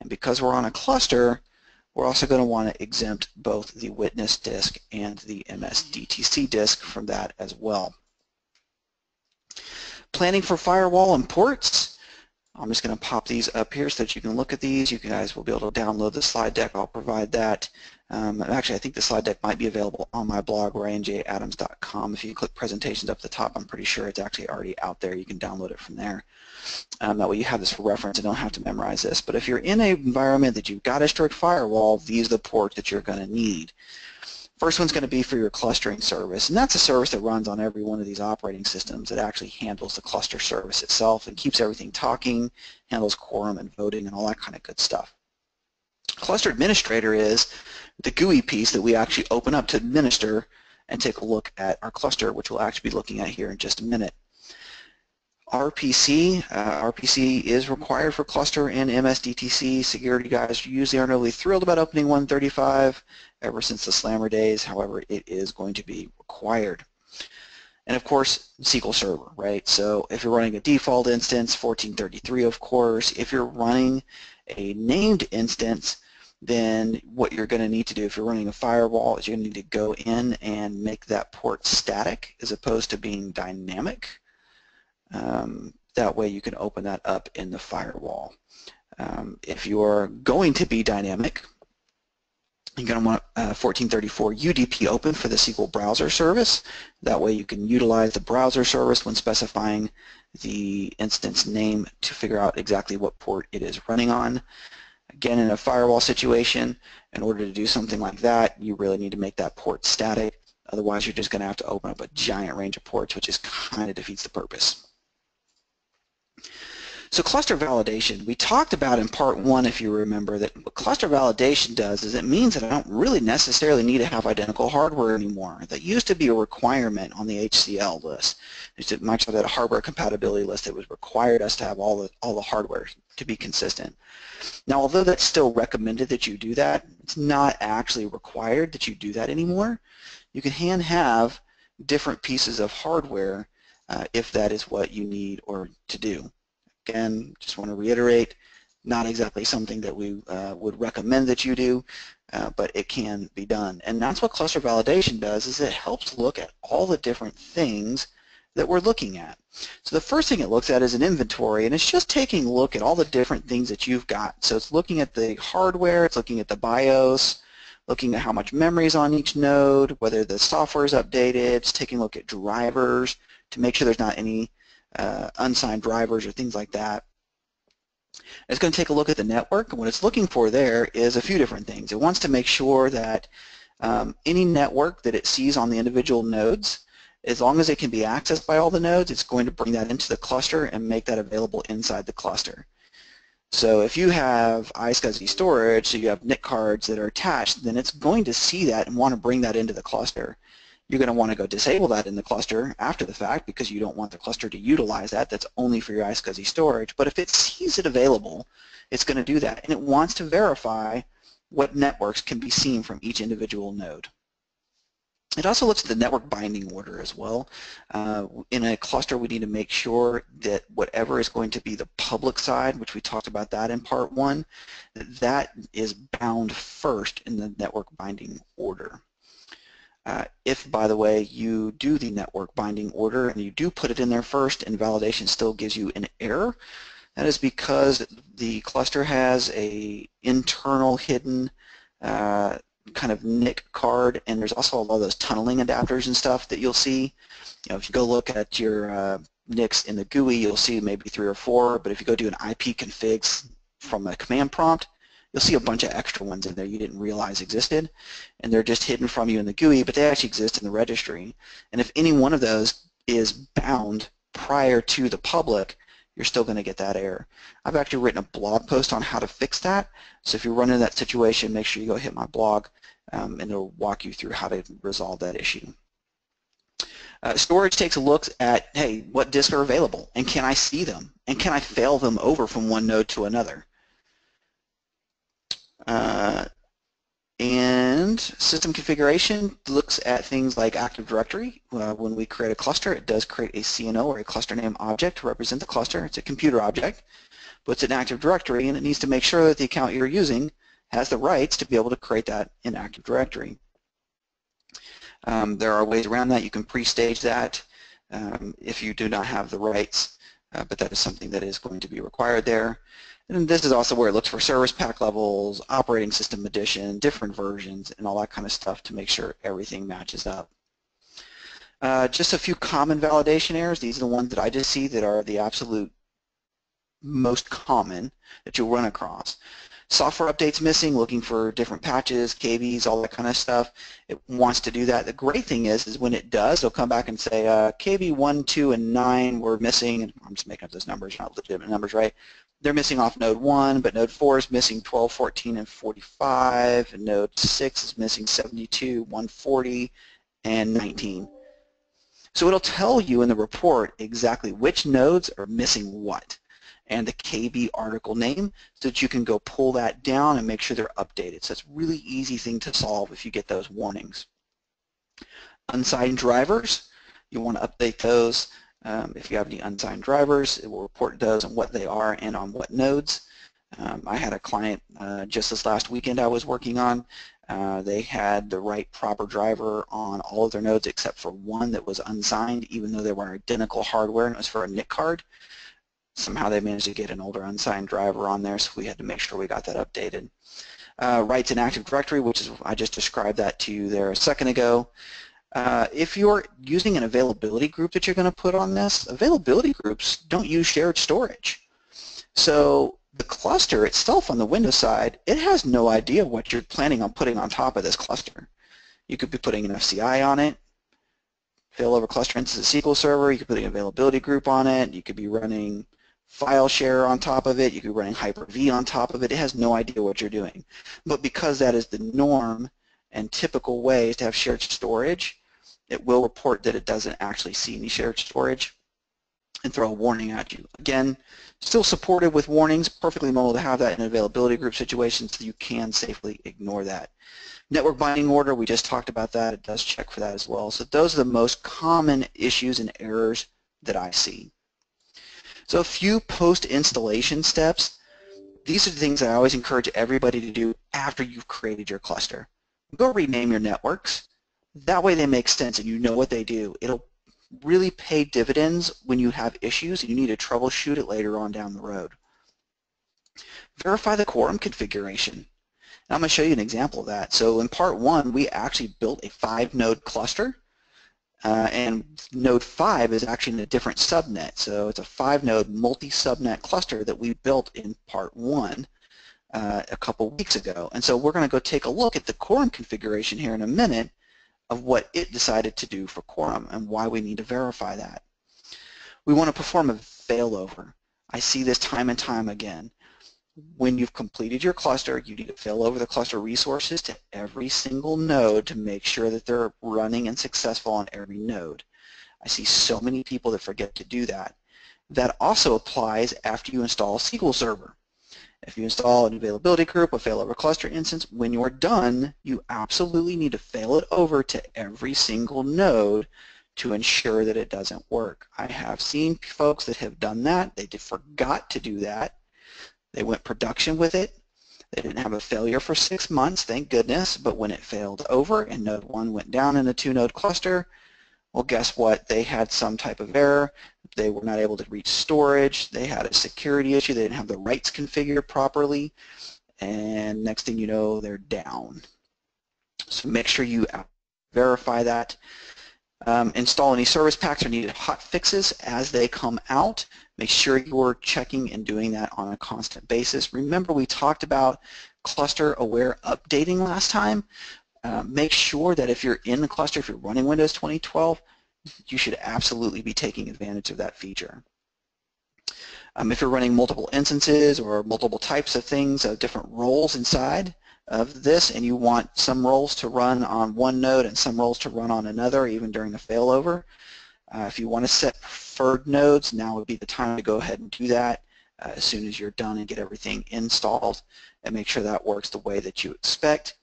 And because we're on a cluster, we're also going to want to exempt both the witness disk and the MSDTC disk from that as well. Planning for firewall and ports. I'm just going to pop these up here so that you can look at these. You guys will be able to download the slide deck. I'll provide that. Um, actually, I think the slide deck might be available on my blog, ryanjadams.com. If you click presentations up at the top, I'm pretty sure it's actually already out there. You can download it from there. Um, that way you have this for reference and don't have to memorize this. But if you're in an environment that you've got a strict firewall, these are the ports that you're going to need. First one's going to be for your clustering service, and that's a service that runs on every one of these operating systems. that actually handles the cluster service itself and keeps everything talking, handles quorum and voting and all that kind of good stuff. Cluster administrator is the GUI piece that we actually open up to administer and take a look at our cluster, which we'll actually be looking at here in just a minute. RPC, uh, RPC is required for cluster and MSDTC. Security guys usually aren't really thrilled about opening 135 ever since the Slammer days. However, it is going to be required. And of course, SQL Server, right? So if you're running a default instance, 1433 of course. If you're running a named instance, then what you're going to need to do if you're running a firewall is you're going to need to go in and make that port static as opposed to being dynamic. Um, that way you can open that up in the firewall. Um, if you're going to be dynamic, you're going to want uh, 1434 UDP open for the SQL browser service. That way you can utilize the browser service when specifying the instance name to figure out exactly what port it is running on. Again, in a firewall situation, in order to do something like that, you really need to make that port static. Otherwise, you're just going to have to open up a giant range of ports, which is kind of defeats the purpose. So cluster validation, we talked about in part one, if you remember, that what cluster validation does is it means that I don't really necessarily need to have identical hardware anymore. That used to be a requirement on the HCL list. Microsoft had a hardware compatibility list that was required us to have all the, all the hardware to be consistent. Now, although that's still recommended that you do that, it's not actually required that you do that anymore. You can hand have different pieces of hardware uh, if that is what you need or to do. Again, just want to reiterate, not exactly something that we uh, would recommend that you do, uh, but it can be done. And that's what cluster validation does, is it helps look at all the different things that we're looking at. So the first thing it looks at is an inventory, and it's just taking a look at all the different things that you've got. So it's looking at the hardware, it's looking at the BIOS, looking at how much memory is on each node, whether the software is updated, it's taking a look at drivers to make sure there's not any uh, unsigned drivers or things like that. It's going to take a look at the network, and what it's looking for there is a few different things. It wants to make sure that um, any network that it sees on the individual nodes, as long as it can be accessed by all the nodes, it's going to bring that into the cluster and make that available inside the cluster. So if you have iSCSI storage, so you have NIC cards that are attached, then it's going to see that and want to bring that into the cluster. You're going to want to go disable that in the cluster after the fact because you don't want the cluster to utilize that. That's only for your iSCSI storage. But if it sees it available, it's going to do that. And it wants to verify what networks can be seen from each individual node. It also looks at the network binding order as well. Uh, in a cluster, we need to make sure that whatever is going to be the public side, which we talked about that in part one, that is bound first in the network binding order. Uh, if, by the way, you do the network binding order and you do put it in there first and validation still gives you an error, that is because the cluster has a internal hidden uh, kind of NIC card and there's also a lot of those tunneling adapters and stuff that you'll see. You know, if you go look at your uh, NICs in the GUI, you'll see maybe three or four, but if you go do an IP configs from a command prompt, you'll see a bunch of extra ones in there you didn't realize existed, and they're just hidden from you in the GUI, but they actually exist in the registry. And if any one of those is bound prior to the public, you're still going to get that error. I've actually written a blog post on how to fix that, so if you run into that situation, make sure you go hit my blog, um, and it'll walk you through how to resolve that issue. Uh, storage takes a look at, hey, what disks are available, and can I see them, and can I fail them over from one node to another? Uh, and system configuration looks at things like Active Directory. Uh, when we create a cluster, it does create a CNO or a cluster name object to represent the cluster. It's a computer object, but it's an Active Directory, and it needs to make sure that the account you're using has the rights to be able to create that in Active Directory. Um, there are ways around that. You can pre-stage that um, if you do not have the rights, uh, but that is something that is going to be required there. And this is also where it looks for service pack levels, operating system edition, different versions, and all that kind of stuff to make sure everything matches up. Uh, just a few common validation errors. These are the ones that I just see that are the absolute most common that you'll run across software updates missing, looking for different patches, KBs, all that kind of stuff. It wants to do that. The great thing is, is when it does, it'll come back and say uh, KB 1, 2, and 9 were missing. I'm just making up those numbers, not legitimate numbers, right? They're missing off node 1, but node 4 is missing 12, 14, and 45. And node 6 is missing 72, 140, and 19. So it'll tell you in the report exactly which nodes are missing what and the KB article name so that you can go pull that down and make sure they're updated. So it's a really easy thing to solve if you get those warnings. Unsigned drivers. You want to update those. Um, if you have any unsigned drivers, it will report those and what they are and on what nodes. Um, I had a client uh, just this last weekend I was working on. Uh, they had the right proper driver on all of their nodes except for one that was unsigned, even though they were identical hardware and it was for a NIC card. Somehow they managed to get an older unsigned driver on there, so we had to make sure we got that updated. Uh, rights in Active Directory, which is I just described that to you there a second ago. Uh, if you're using an availability group that you're going to put on this, availability groups don't use shared storage. So the cluster itself on the Windows side, it has no idea what you're planning on putting on top of this cluster. You could be putting an FCI on it, failover cluster instance SQL Server, you could put an availability group on it, you could be running file share on top of it, you could be running Hyper-V on top of it, it has no idea what you're doing. But because that is the norm and typical ways to have shared storage, it will report that it doesn't actually see any shared storage and throw a warning at you. Again, still supported with warnings, perfectly normal to have that in availability group situation so you can safely ignore that. Network binding order, we just talked about that. It does check for that as well. So those are the most common issues and errors that I see. So a few post-installation steps. These are the things I always encourage everybody to do after you've created your cluster. Go rename your networks. That way they make sense and you know what they do. It'll really pay dividends when you have issues and you need to troubleshoot it later on down the road. Verify the quorum configuration. And I'm going to show you an example of that. So in part one, we actually built a five-node cluster, uh, and node 5 is actually in a different subnet. So it's a five-node multi-subnet cluster that we built in part one uh, a couple weeks ago. And so we're going to go take a look at the quorum configuration here in a minute of what it decided to do for quorum and why we need to verify that. We want to perform a failover. I see this time and time again. When you've completed your cluster, you need to fail over the cluster resources to every single node to make sure that they're running and successful on every node. I see so many people that forget to do that. That also applies after you install SQL Server. If you install an availability group, a failover cluster instance, when you're done, you absolutely need to fail it over to every single node to ensure that it doesn't work. I have seen folks that have done that. They forgot to do that. They went production with it. They didn't have a failure for six months, thank goodness, but when it failed over and node 1 went down in a two-node cluster, well, guess what? They had some type of error. They were not able to reach storage. They had a security issue. They didn't have the rights configured properly. And next thing you know, they're down. So make sure you verify that. Um, install any service packs or needed hot fixes as they come out. Make sure you're checking and doing that on a constant basis. Remember we talked about cluster aware updating last time. Uh, make sure that if you're in the cluster, if you're running Windows 2012, you should absolutely be taking advantage of that feature. Um, if you're running multiple instances or multiple types of things, of different roles inside of this, and you want some roles to run on one node and some roles to run on another, even during the failover, uh, if you want to set preferred nodes, now would be the time to go ahead and do that uh, as soon as you're done and get everything installed and make sure that works the way that you expect.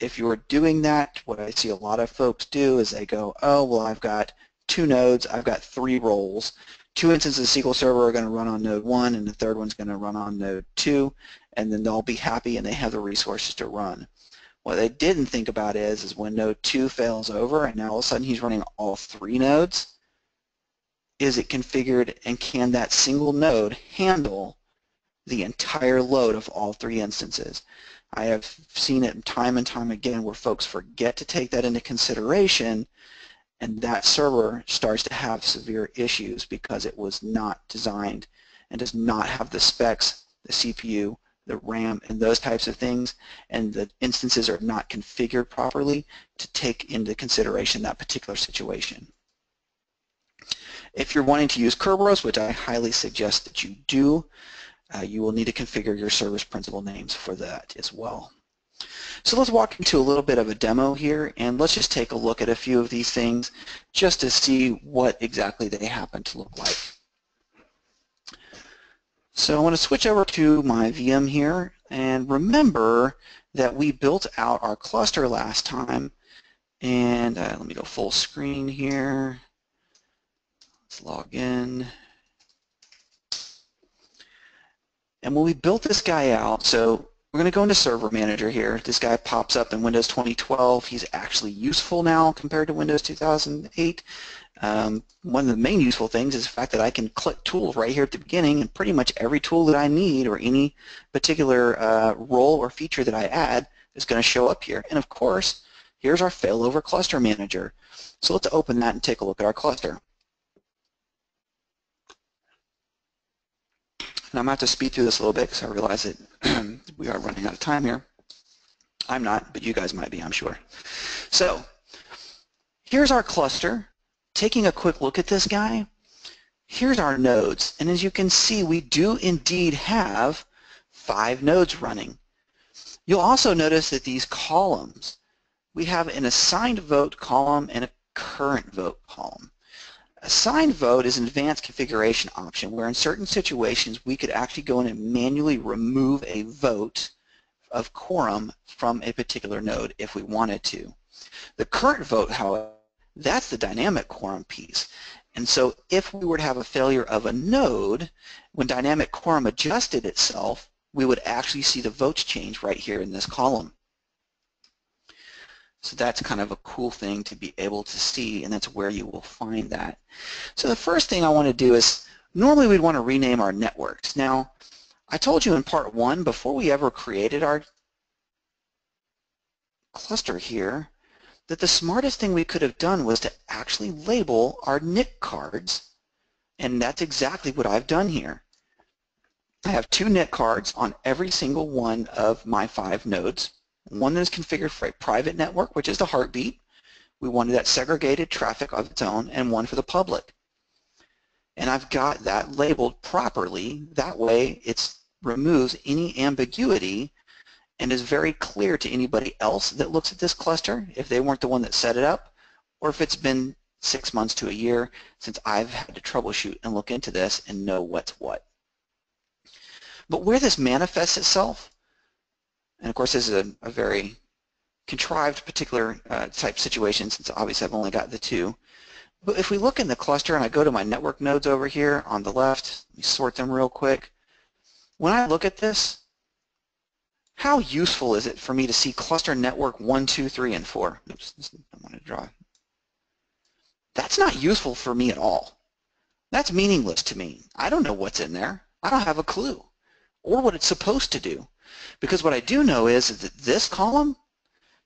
If you're doing that, what I see a lot of folks do is they go, oh, well, I've got two nodes, I've got three roles. Two instances of SQL Server are going to run on node 1 and the third one's going to run on node 2 and then they'll be happy and they have the resources to run. What they didn't think about is, is when node 2 fails over and now all of a sudden he's running all three nodes, is it configured and can that single node handle the entire load of all three instances? I have seen it time and time again where folks forget to take that into consideration and that server starts to have severe issues because it was not designed and does not have the specs, the CPU, the RAM, and those types of things, and the instances are not configured properly to take into consideration that particular situation. If you're wanting to use Kerberos, which I highly suggest that you do, uh, you will need to configure your service principal names for that as well. So let's walk into a little bit of a demo here and let's just take a look at a few of these things just to see what exactly they happen to look like. So I want to switch over to my VM here and remember that we built out our cluster last time and uh, let me go full screen here. Let's log in. And when we built this guy out, so we're going to go into Server Manager here. This guy pops up in Windows 2012. He's actually useful now compared to Windows 2008. Um, one of the main useful things is the fact that I can click tools right here at the beginning and pretty much every tool that I need or any particular uh, role or feature that I add is going to show up here. And of course, here's our failover cluster manager. So let's open that and take a look at our cluster. And I'm going to have to speed through this a little bit because I realize that [CLEARS THROAT] we are running out of time here. I'm not, but you guys might be, I'm sure. So here's our cluster. Taking a quick look at this guy, here's our nodes. And as you can see, we do indeed have five nodes running. You'll also notice that these columns, we have an assigned vote column and a current vote column. Assigned vote is an advanced configuration option where in certain situations we could actually go in and manually remove a vote of quorum from a particular node if we wanted to. The current vote, however, that's the dynamic quorum piece. And so if we were to have a failure of a node, when dynamic quorum adjusted itself, we would actually see the votes change right here in this column. So that's kind of a cool thing to be able to see, and that's where you will find that. So the first thing I want to do is, normally we'd want to rename our networks. Now, I told you in part one, before we ever created our cluster here, that the smartest thing we could have done was to actually label our NIC cards, and that's exactly what I've done here. I have two NIC cards on every single one of my five nodes. One that is configured for a private network, which is the heartbeat. We wanted that segregated traffic of its own, and one for the public. And I've got that labeled properly. That way it removes any ambiguity and is very clear to anybody else that looks at this cluster, if they weren't the one that set it up, or if it's been six months to a year since I've had to troubleshoot and look into this and know what's what. But where this manifests itself and of course, this is a, a very contrived particular uh, type situation since obviously I've only got the two. But if we look in the cluster and I go to my network nodes over here on the left, let me sort them real quick. When I look at this, how useful is it for me to see cluster network 1, 2, 3, and 4? Oops, I want to draw. That's not useful for me at all. That's meaningless to me. I don't know what's in there. I don't have a clue or what it's supposed to do. Because what I do know is that this column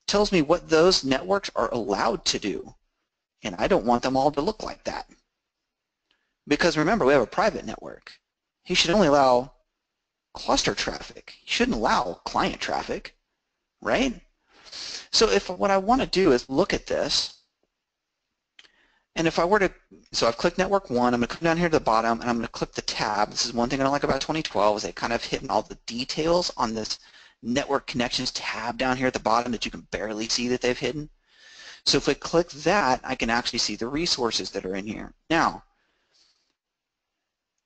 tells me what those networks are allowed to do. And I don't want them all to look like that. Because remember, we have a private network. He should only allow cluster traffic. He shouldn't allow client traffic, right? So if what I want to do is look at this and if I were to, so I've clicked network one, I'm going to come down here to the bottom and I'm going to click the tab. This is one thing I don't like about 2012 is they kind of hidden all the details on this network connections tab down here at the bottom that you can barely see that they've hidden. So if I click that, I can actually see the resources that are in here. Now,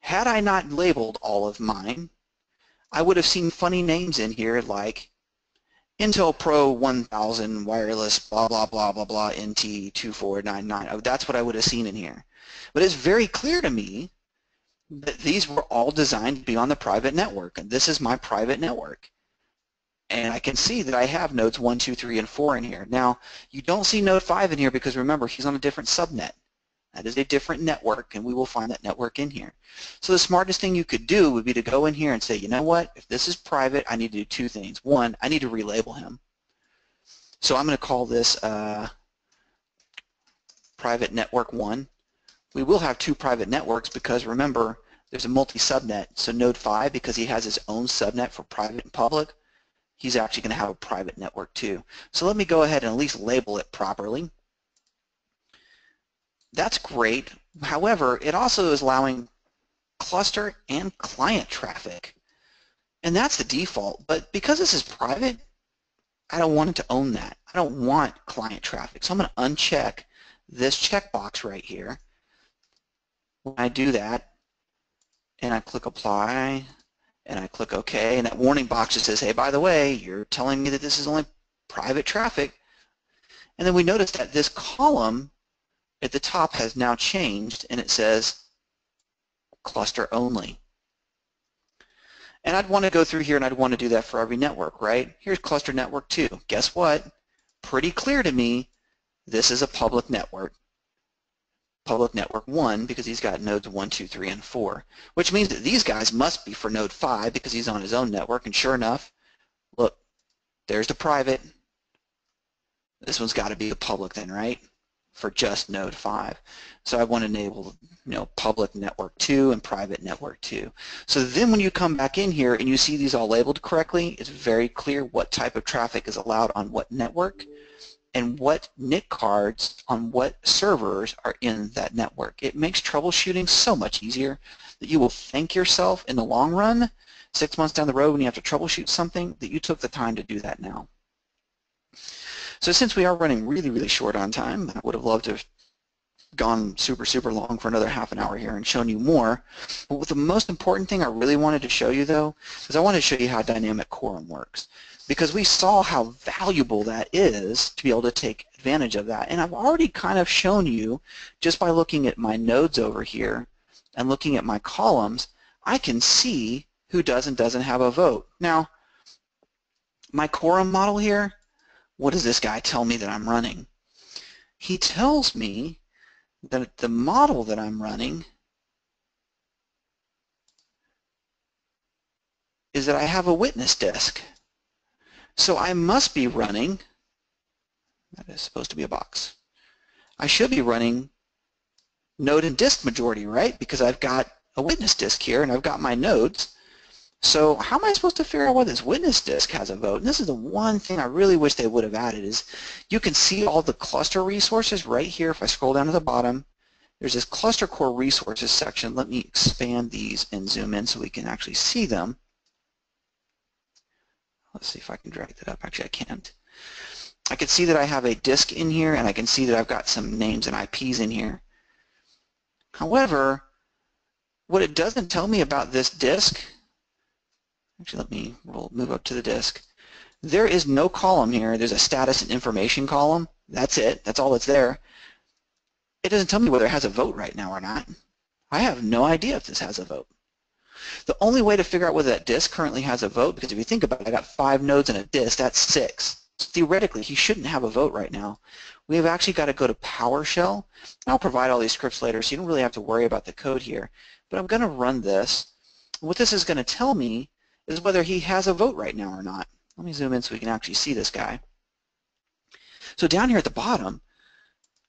had I not labeled all of mine, I would have seen funny names in here like Intel Pro 1000 wireless blah blah blah blah blah NT 2499. That's what I would have seen in here. But it's very clear to me that these were all designed to be on the private network, and this is my private network. And I can see that I have nodes 1, 2, 3, and 4 in here. Now, you don't see node 5 in here because remember, he's on a different subnet. That is a different network, and we will find that network in here. So the smartest thing you could do would be to go in here and say, you know what, if this is private, I need to do two things. One, I need to relabel him. So I'm going to call this uh, private network 1. We will have two private networks because remember, there's a multi-subnet. So node 5, because he has his own subnet for private and public, he's actually going to have a private network too. So let me go ahead and at least label it properly that's great. However, it also is allowing cluster and client traffic. And that's the default. But because this is private, I don't want it to own that. I don't want client traffic. So I'm going to uncheck this checkbox right here. When I do that, and I click apply, and I click OK, and that warning box just says, hey, by the way, you're telling me that this is only private traffic. And then we notice that this column at the top has now changed and it says cluster only. And I'd want to go through here and I'd want to do that for every network, right? Here's cluster network 2. Guess what? Pretty clear to me, this is a public network. Public network 1 because he's got nodes 1, 2, 3, and 4, which means that these guys must be for node 5 because he's on his own network. And sure enough, look, there's the private. This one's got to be the public then, right? For just node 5. So I want to enable you know, public network 2 and private network 2. So then when you come back in here and you see these all labeled correctly, it's very clear what type of traffic is allowed on what network and what NIC cards on what servers are in that network. It makes troubleshooting so much easier that you will thank yourself in the long run, six months down the road when you have to troubleshoot something, that you took the time to do that now. So since we are running really, really short on time, I would have loved to have gone super, super long for another half an hour here and shown you more. But the most important thing I really wanted to show you, though, is I wanted to show you how dynamic quorum works. Because we saw how valuable that is to be able to take advantage of that. And I've already kind of shown you, just by looking at my nodes over here and looking at my columns, I can see who does and doesn't have a vote. Now, my quorum model here, what does this guy tell me that I'm running? He tells me that the model that I'm running is that I have a witness disk. So I must be running, that is supposed to be a box, I should be running node and disk majority, right? Because I've got a witness disk here and I've got my nodes. So how am I supposed to figure out whether this witness disk has a vote? And this is the one thing I really wish they would have added is you can see all the cluster resources right here. If I scroll down to the bottom, there's this cluster core resources section. Let me expand these and zoom in so we can actually see them. Let's see if I can drag that up. Actually, I can't. I can see that I have a disk in here and I can see that I've got some names and IPs in here. However, what it doesn't tell me about this disk Actually, let me roll, move up to the disk. There is no column here. There's a status and information column. That's it. That's all that's there. It doesn't tell me whether it has a vote right now or not. I have no idea if this has a vote. The only way to figure out whether that disk currently has a vote, because if you think about it, I got five nodes in a disk, that's six. So theoretically, he shouldn't have a vote right now. We have actually got to go to PowerShell. I'll provide all these scripts later, so you don't really have to worry about the code here. But I'm going to run this. What this is going to tell me is whether he has a vote right now or not. Let me zoom in so we can actually see this guy. So down here at the bottom,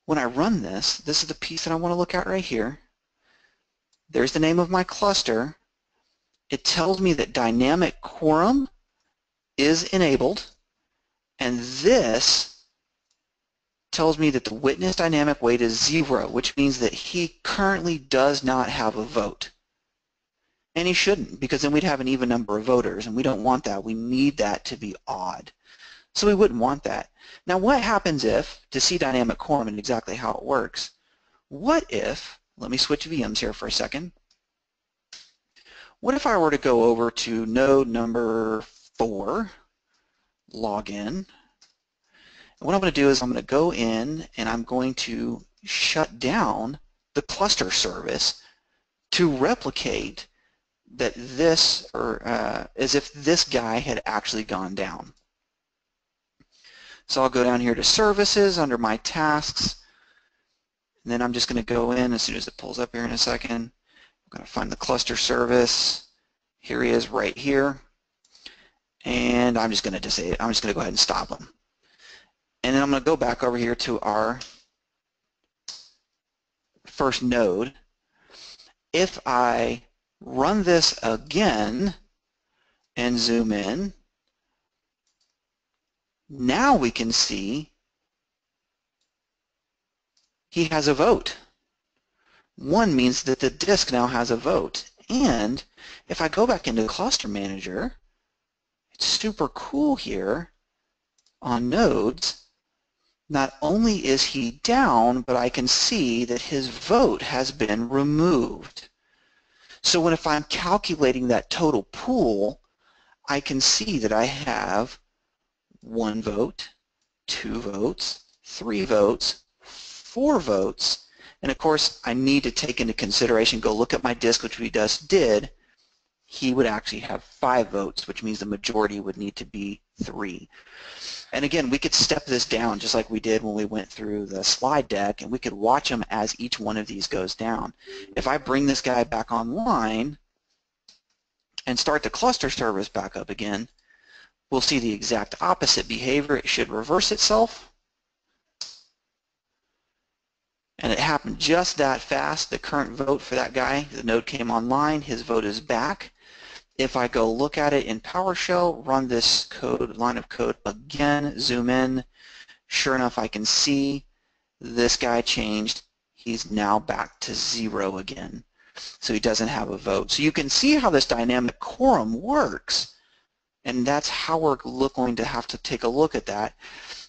when I run this, this is the piece that I want to look at right here. There's the name of my cluster. It tells me that dynamic quorum is enabled, and this tells me that the witness dynamic weight is zero, which means that he currently does not have a vote. And he shouldn't, because then we'd have an even number of voters, and we don't want that. We need that to be odd. So we wouldn't want that. Now what happens if, to see dynamic quorum and exactly how it works, what if, let me switch VMs here for a second, what if I were to go over to node number four, log in, and what I'm going to do is I'm going to go in and I'm going to shut down the cluster service to replicate that this, or uh, as if this guy had actually gone down. So I'll go down here to services under my tasks, and then I'm just going to go in as soon as it pulls up here in a second. I'm going to find the cluster service. Here he is right here. And I'm just going to disable, I'm just going to go ahead and stop him. And then I'm going to go back over here to our first node. If I run this again and zoom in, now we can see he has a vote. One means that the disk now has a vote. And if I go back into Cluster Manager, it's super cool here on nodes. Not only is he down, but I can see that his vote has been removed. So when if I'm calculating that total pool, I can see that I have one vote, two votes, three votes, four votes, And of course, I need to take into consideration, go look at my disk, which we just did. He would actually have five votes, which means the majority would need to be three. And again, we could step this down just like we did when we went through the slide deck, and we could watch them as each one of these goes down. If I bring this guy back online and start the cluster service back up again, we'll see the exact opposite behavior. It should reverse itself. And it happened just that fast. The current vote for that guy, the node came online, his vote is back. If I go look at it in PowerShell, run this code line of code again, zoom in, sure enough I can see this guy changed. He's now back to zero again. So he doesn't have a vote. So you can see how this dynamic quorum works. And that's how we're going to have to take a look at that.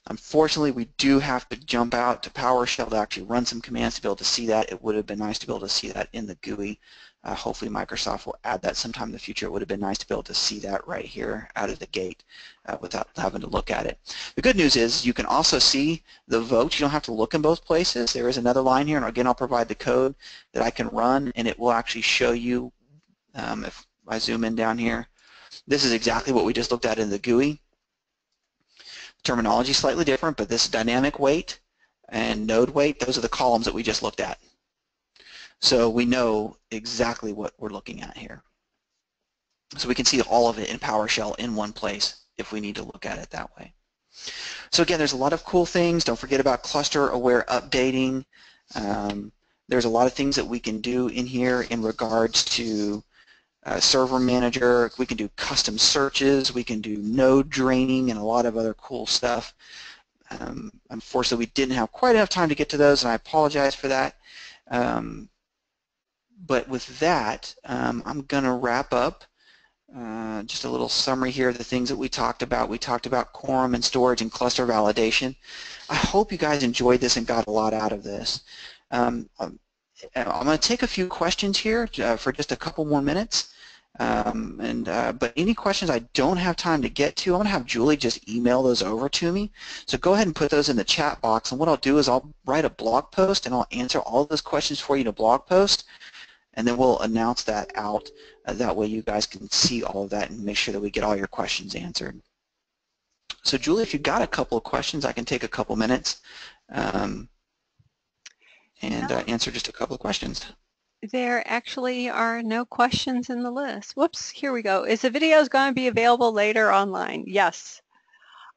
Unfortunately, we do have to jump out to PowerShell to actually run some commands to be able to see that. It would have been nice to be able to see that in the GUI. Uh, hopefully Microsoft will add that sometime in the future. It would have been nice to be able to see that right here out of the gate uh, without having to look at it. The good news is you can also see the votes. You don't have to look in both places. There is another line here, and again, I'll provide the code that I can run, and it will actually show you, um, if I zoom in down here, this is exactly what we just looked at in the GUI. Terminology slightly different, but this dynamic weight and node weight, those are the columns that we just looked at. So we know exactly what we're looking at here. So we can see all of it in PowerShell in one place if we need to look at it that way. So again, there's a lot of cool things. Don't forget about cluster aware updating. Um, there's a lot of things that we can do in here in regards to uh, server manager. We can do custom searches. We can do node draining and a lot of other cool stuff. Um, unfortunately, we didn't have quite enough time to get to those, and I apologize for that. Um, but with that, um, I'm going to wrap up. Uh, just a little summary here of the things that we talked about. We talked about quorum and storage and cluster validation. I hope you guys enjoyed this and got a lot out of this. Um, um I'm going to take a few questions here uh, for just a couple more minutes. Um, and uh, But any questions I don't have time to get to, I'm going to have Julie just email those over to me. So go ahead and put those in the chat box. And what I'll do is I'll write a blog post and I'll answer all those questions for you in a blog post. And then we'll announce that out. Uh, that way you guys can see all of that and make sure that we get all your questions answered. So Julie, if you've got a couple of questions, I can take a couple minutes. Um, and uh, answer just a couple of questions. There actually are no questions in the list. Whoops, here we go. Is the video going to be available later online? Yes.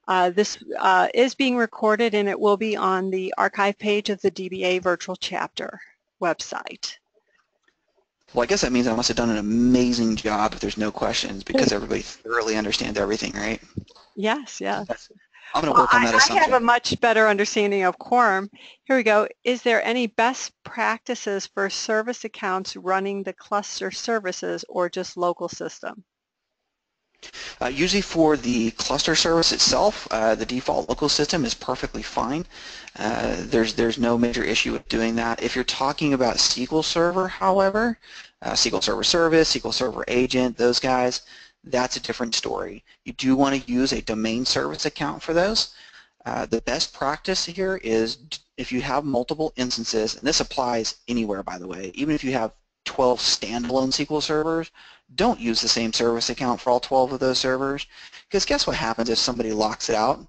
Uh, this uh, is being recorded and it will be on the archive page of the DBA virtual chapter website. Well, I guess that means I must have done an amazing job if there's no questions because everybody thoroughly understands everything, right? Yes, yes. I'm going to work well, on that I, assumption. I have a much better understanding of quorum. Here we go. Is there any best practices for service accounts running the cluster services or just local system? Uh, usually for the cluster service itself, uh, the default local system is perfectly fine. Uh, there's there's no major issue with doing that. If you're talking about SQL Server, however, uh, SQL Server Service, SQL Server Agent, those guys, that's a different story. You do want to use a domain service account for those. Uh, the best practice here is if you have multiple instances, and this applies anywhere by the way, even if you have 12 standalone SQL servers, don't use the same service account for all 12 of those servers because guess what happens if somebody locks it out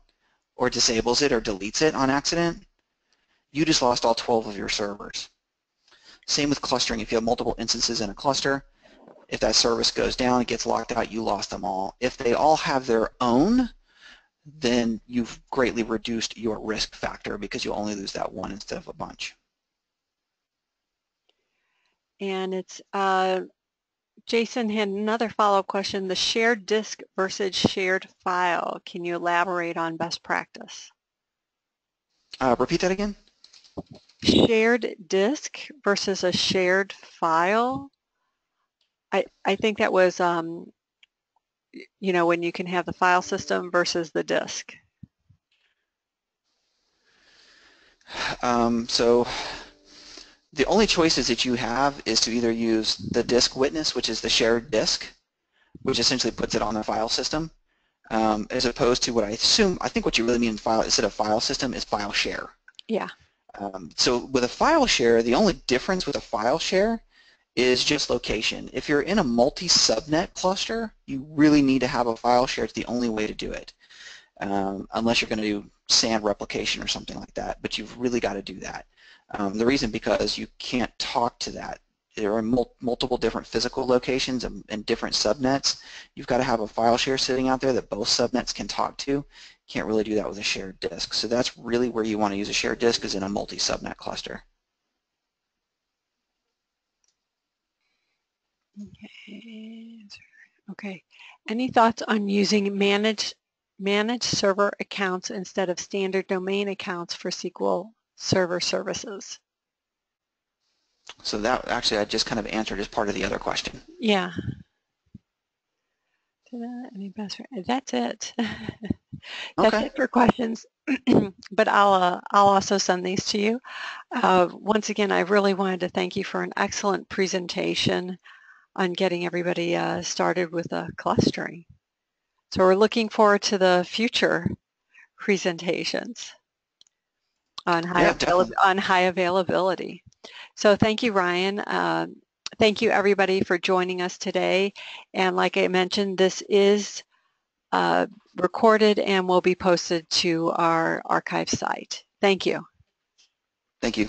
or disables it or deletes it on accident? You just lost all 12 of your servers. Same with clustering. If you have multiple instances in a cluster, if that service goes down, it gets locked out, you lost them all. If they all have their own, then you've greatly reduced your risk factor because you only lose that one instead of a bunch. And it's, uh, Jason had another follow-up question, the shared disk versus shared file. Can you elaborate on best practice? Uh, repeat that again? Shared disk versus a shared file. I, I think that was, um, you know, when you can have the file system versus the disk. Um, so the only choices that you have is to either use the disk witness, which is the shared disk, which essentially puts it on the file system, um, as opposed to what I assume, I think what you really mean file instead of file system is file share. Yeah. Um, so with a file share, the only difference with a file share is just location. If you're in a multi-subnet cluster, you really need to have a file share. It's the only way to do it, um, unless you're going to do SAN replication or something like that, but you've really got to do that. Um, the reason because you can't talk to that. There are mul multiple different physical locations and, and, different subnets. You've got to have a file share sitting out there that both subnets can talk to. Can't really do that with a shared disk. So that's really where you want to use a shared disk is in a multi-subnet cluster. Okay. Okay. Any thoughts on using managed managed server accounts instead of standard domain accounts for SQL Server services? So that actually I just kind of answered as part of the other question. Yeah. That's it. [LAUGHS] That's Okay. it for questions. [CLEARS THROAT] but I'll uh, I'll also send these to you. Uh, once again, I really wanted to thank you for an excellent presentation on getting everybody uh, started with uh, clustering. So we're looking forward to the future presentations on high, Yeah, avail- on high availability. So thank you, Ryan. Um, thank you, everybody, for joining us today. And like I mentioned, this is uh, recorded and will be posted to our archive site. Thank you. Thank you.